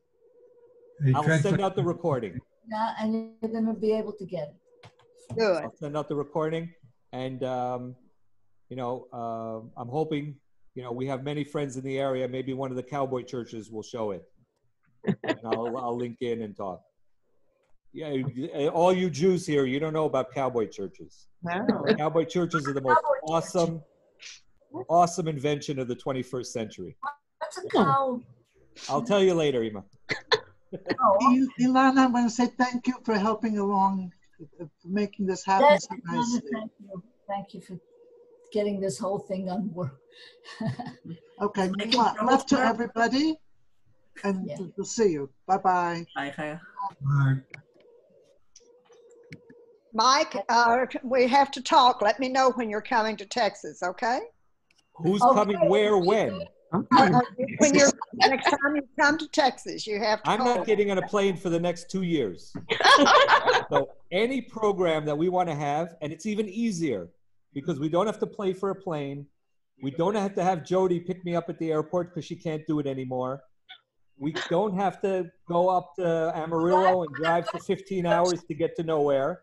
They I'll send out the recording. Yeah, and you're going to be able to get it. Good. I'll send out the recording. And, um, you know, uh, I'm hoping, you know, we have many friends in the area. Maybe one of the cowboy churches will show it. (laughs) And I'll, I'll link in and talk. Yeah, all you Jews here, you don't know about cowboy churches. Cowboy churches are the most awesome, awesome invention of the 21st century. What's a cow? I'll tell you later, Ima. (laughs) Oh, Ilana, I want to say thank you for helping along, uh, for making this happen Yes, so nicely. Thank you. Thank you for getting this whole thing on work. (laughs) Okay, Making love to everybody, and Yeah. we'll see you. Bye-bye. Bye, Chaya. Right. Mike, uh, we have to talk. Let me know when you're coming to Texas, okay? Who's Okay. coming where, when? Uh, when you're next time you come to Texas, you have to. I'm call. not getting on a plane for the next two years. (laughs) so any program that we want to have, and it's even easier because we don't have to play for a plane. We don't have to have Jody pick me up at the airport because she can't do it anymore. We don't have to go up to Amarillo and drive for 15 hours to get to nowhere.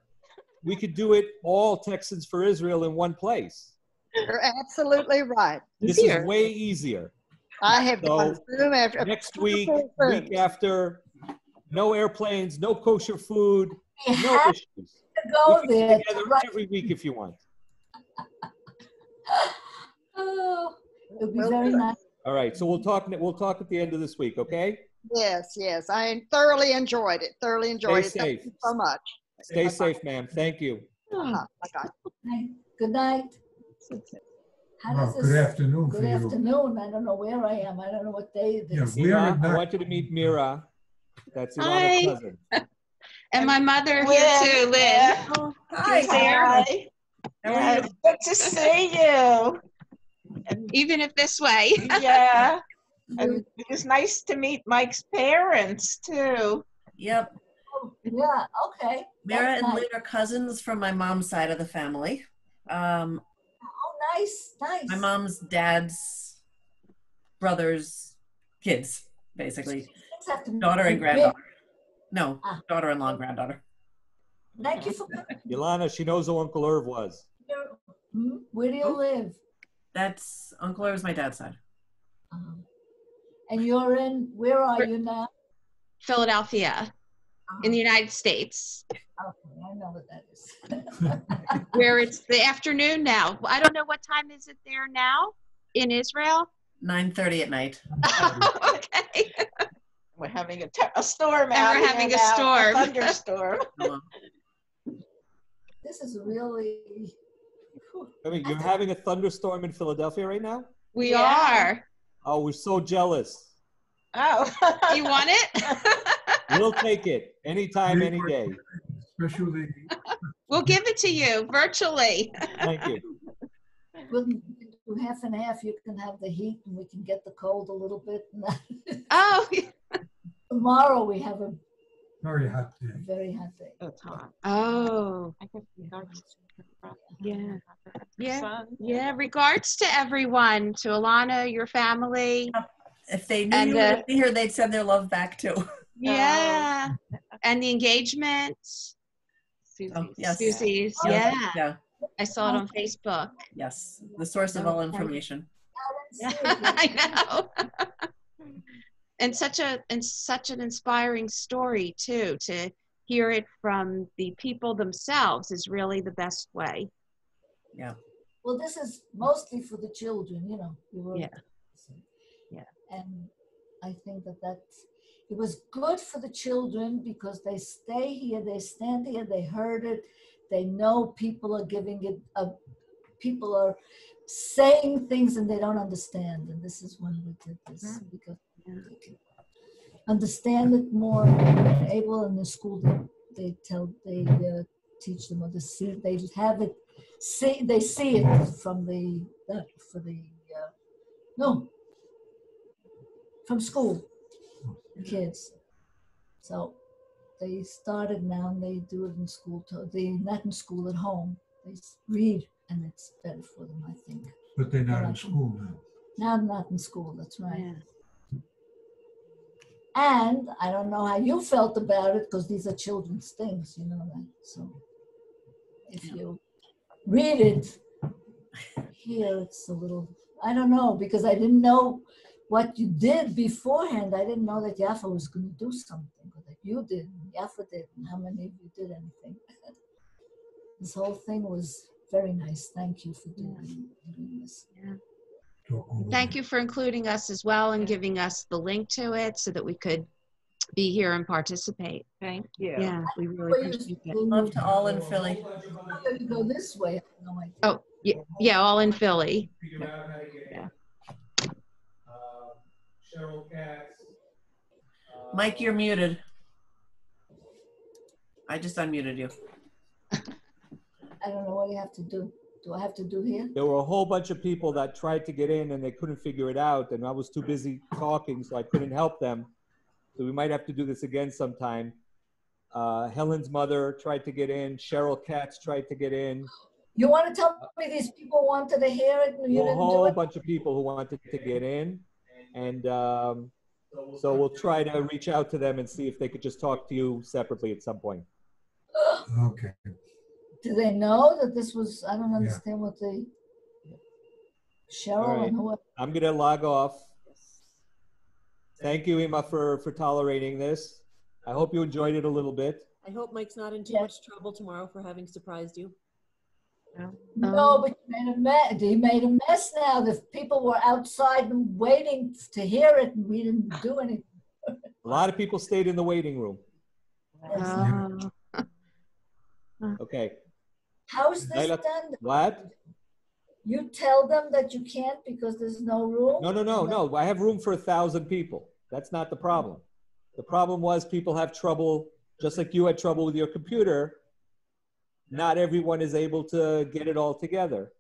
We could do it all Texans for Israel in one place. You're absolutely right. This is way easier. I have done So, Zoom after Next week, Zoom. week after, no airplanes, no kosher food, You no have issues. to go We can there. get together to- every week if you want. (laughs) Oh, it would be Well very nice. All right, so we'll talk. We'll talk at the end of this week. Okay. Yes, yes. I thoroughly enjoyed it. Thoroughly enjoyed Stay it. Thank you so much. Stay Bye-bye. safe, ma'am. Thank you. Uh-huh. Bye-bye. Good night. How Well, does good this- afternoon Good for you. afternoon. I don't know where I am. I don't know what day it Yeah, is. we are Mira, I not- want you to meet Mira. That's Ilana's Hi. cousin. (laughs) And my mother Lynn, here too, Lynn. yeah. Hi, Hi. How are you? Good to see you. even if this way. (laughs) Yeah. And it was nice to meet Mike's parents too. Yep. Yeah, okay. Mara That's and nice. Lynn are cousins from my mom's side of the family. Um, Oh, nice, nice. my mom's dad's brother's kids, basically. Kids Daughter and be granddaughter. No, Ah. daughter-in-law and granddaughter. Thank you for (laughs) Yolanda, she knows who Uncle Irv was. Hmm? Where do you live? That's Uncle Irv's my dad's side. Um, And you're in, where are you now? Philadelphia in the United States, Okay, I know what that is. (laughs) (laughs) where it's the afternoon now. I don't know what time is it there now in Israel. 9.30 at night. (laughs) okay. We're having a, te- a storm And out we're here having a now, storm. thunderstorm. This is really, I mean, you're having a thunderstorm in Philadelphia right now? We Yeah. are. Oh, we're so jealous. Oh. You want it? We'll take it anytime, any day. Especially, We'll give it to you virtually. Thank you. we'll do half and half. You can have the heat and we can get the cold a little bit. (laughs) Oh, Tomorrow we have a very hot day. very hot day. It's hot. oh, yeah, yeah, yeah. Regards to everyone, to Alana, your family. If they knew And, you uh, would be here, they'd send their love back too. (laughs) Um, yeah, and the engagement. Oh, yes. Susie's, oh, Yeah. yeah. Yeah. I saw it on oh. Facebook. Yes. The source of oh, all information. (laughs) I know. and such a and such an inspiring story too. To hear it from the people themselves is really the best way. Yeah. Well, this is mostly for the children, you know. you Yeah. Yeah. And I think that that's, it was good for the children because they stay here, they stand here, they heard it, they know people are giving it, uh, people are saying things and they don't understand. And this is when we did this because they can understand it more, able in the school, they, they tell, they uh, teach them or they see, they have it, see, they see it from the, uh, for the, uh, no, from school, kids. So they started now and they do it in school, too. they not in school at home. They read and it's better for them, I think. But they're not Well, I in think- school now. Now not in school, that's right. And I don't know how you felt about it because these are children's things, you know that. So if you read it here, it's a little, I don't know, because I didn't know what you did beforehand. I didn't know that Yafa was going to do something, or that you did, and Yafa did, and how many of you did anything. (laughs) this whole thing was very nice. Thank you for doing, doing this. Thank you for including us as well and giving us the link to it so that we could be here and participate. Thank you. Yeah, we really appreciate it. Love to all in Philly. I'm going to go this way. I have no idea. Oh, yeah, yeah, all in Philly. Yeah. Mike, you're muted. I just unmuted you. (laughs) I don't know what you have to do. Do I have to do here? There were a whole bunch of people that tried to get in and they couldn't figure it out, and I was too busy talking, so I couldn't help them. So we might have to do this again sometime. Uh, Helen's mother tried to get in. Cheryl Katz tried to get in. You want to tell me these people wanted to hear it and you a didn't do whole it? bunch of people who wanted to get in, and um, so we'll try to reach out to them and see if they could just talk to you separately at some point. Okay. Do they know that this was, I don't understand what they, All Cheryl right. and who, I'm gonna log off. Thank you, Ima, for for tolerating this. I hope you enjoyed it a little bit. I hope Mike's not in too much trouble tomorrow for having surprised you. No, um, but you made a mess, he made a mess now. The people were outside and waiting to hear it and we didn't do anything. (laughs) A lot of people stayed in the waiting room. Oh. (laughs) Okay. How's this Laila- done? What? You tell them that you can't because there's no room? No, no, no, no. I have room for a thousand people. That's not the problem. The problem was people have trouble, just like you had trouble with your computer. Not everyone is able to get it all together.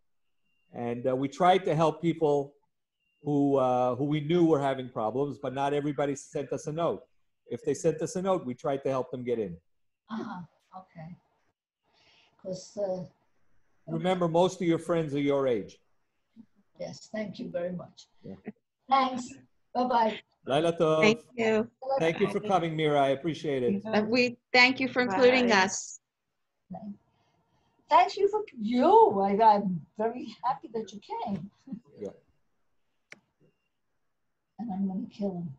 And uh, we tried to help people who, uh, who we knew were having problems, but not everybody sent us a note. If they sent us a note, we tried to help them get in. Uh-huh, okay. Because, uh, Remember, most of your friends are your age. yes, thank you very much. Yeah. Thanks. Bye-bye. Laila Tov. Thank you. Thank you for coming, Mira. I appreciate it. We thank you for including Bye. us. Thank you for you. I, I'm very happy that you came. Yeah. And I'm gonna kill him.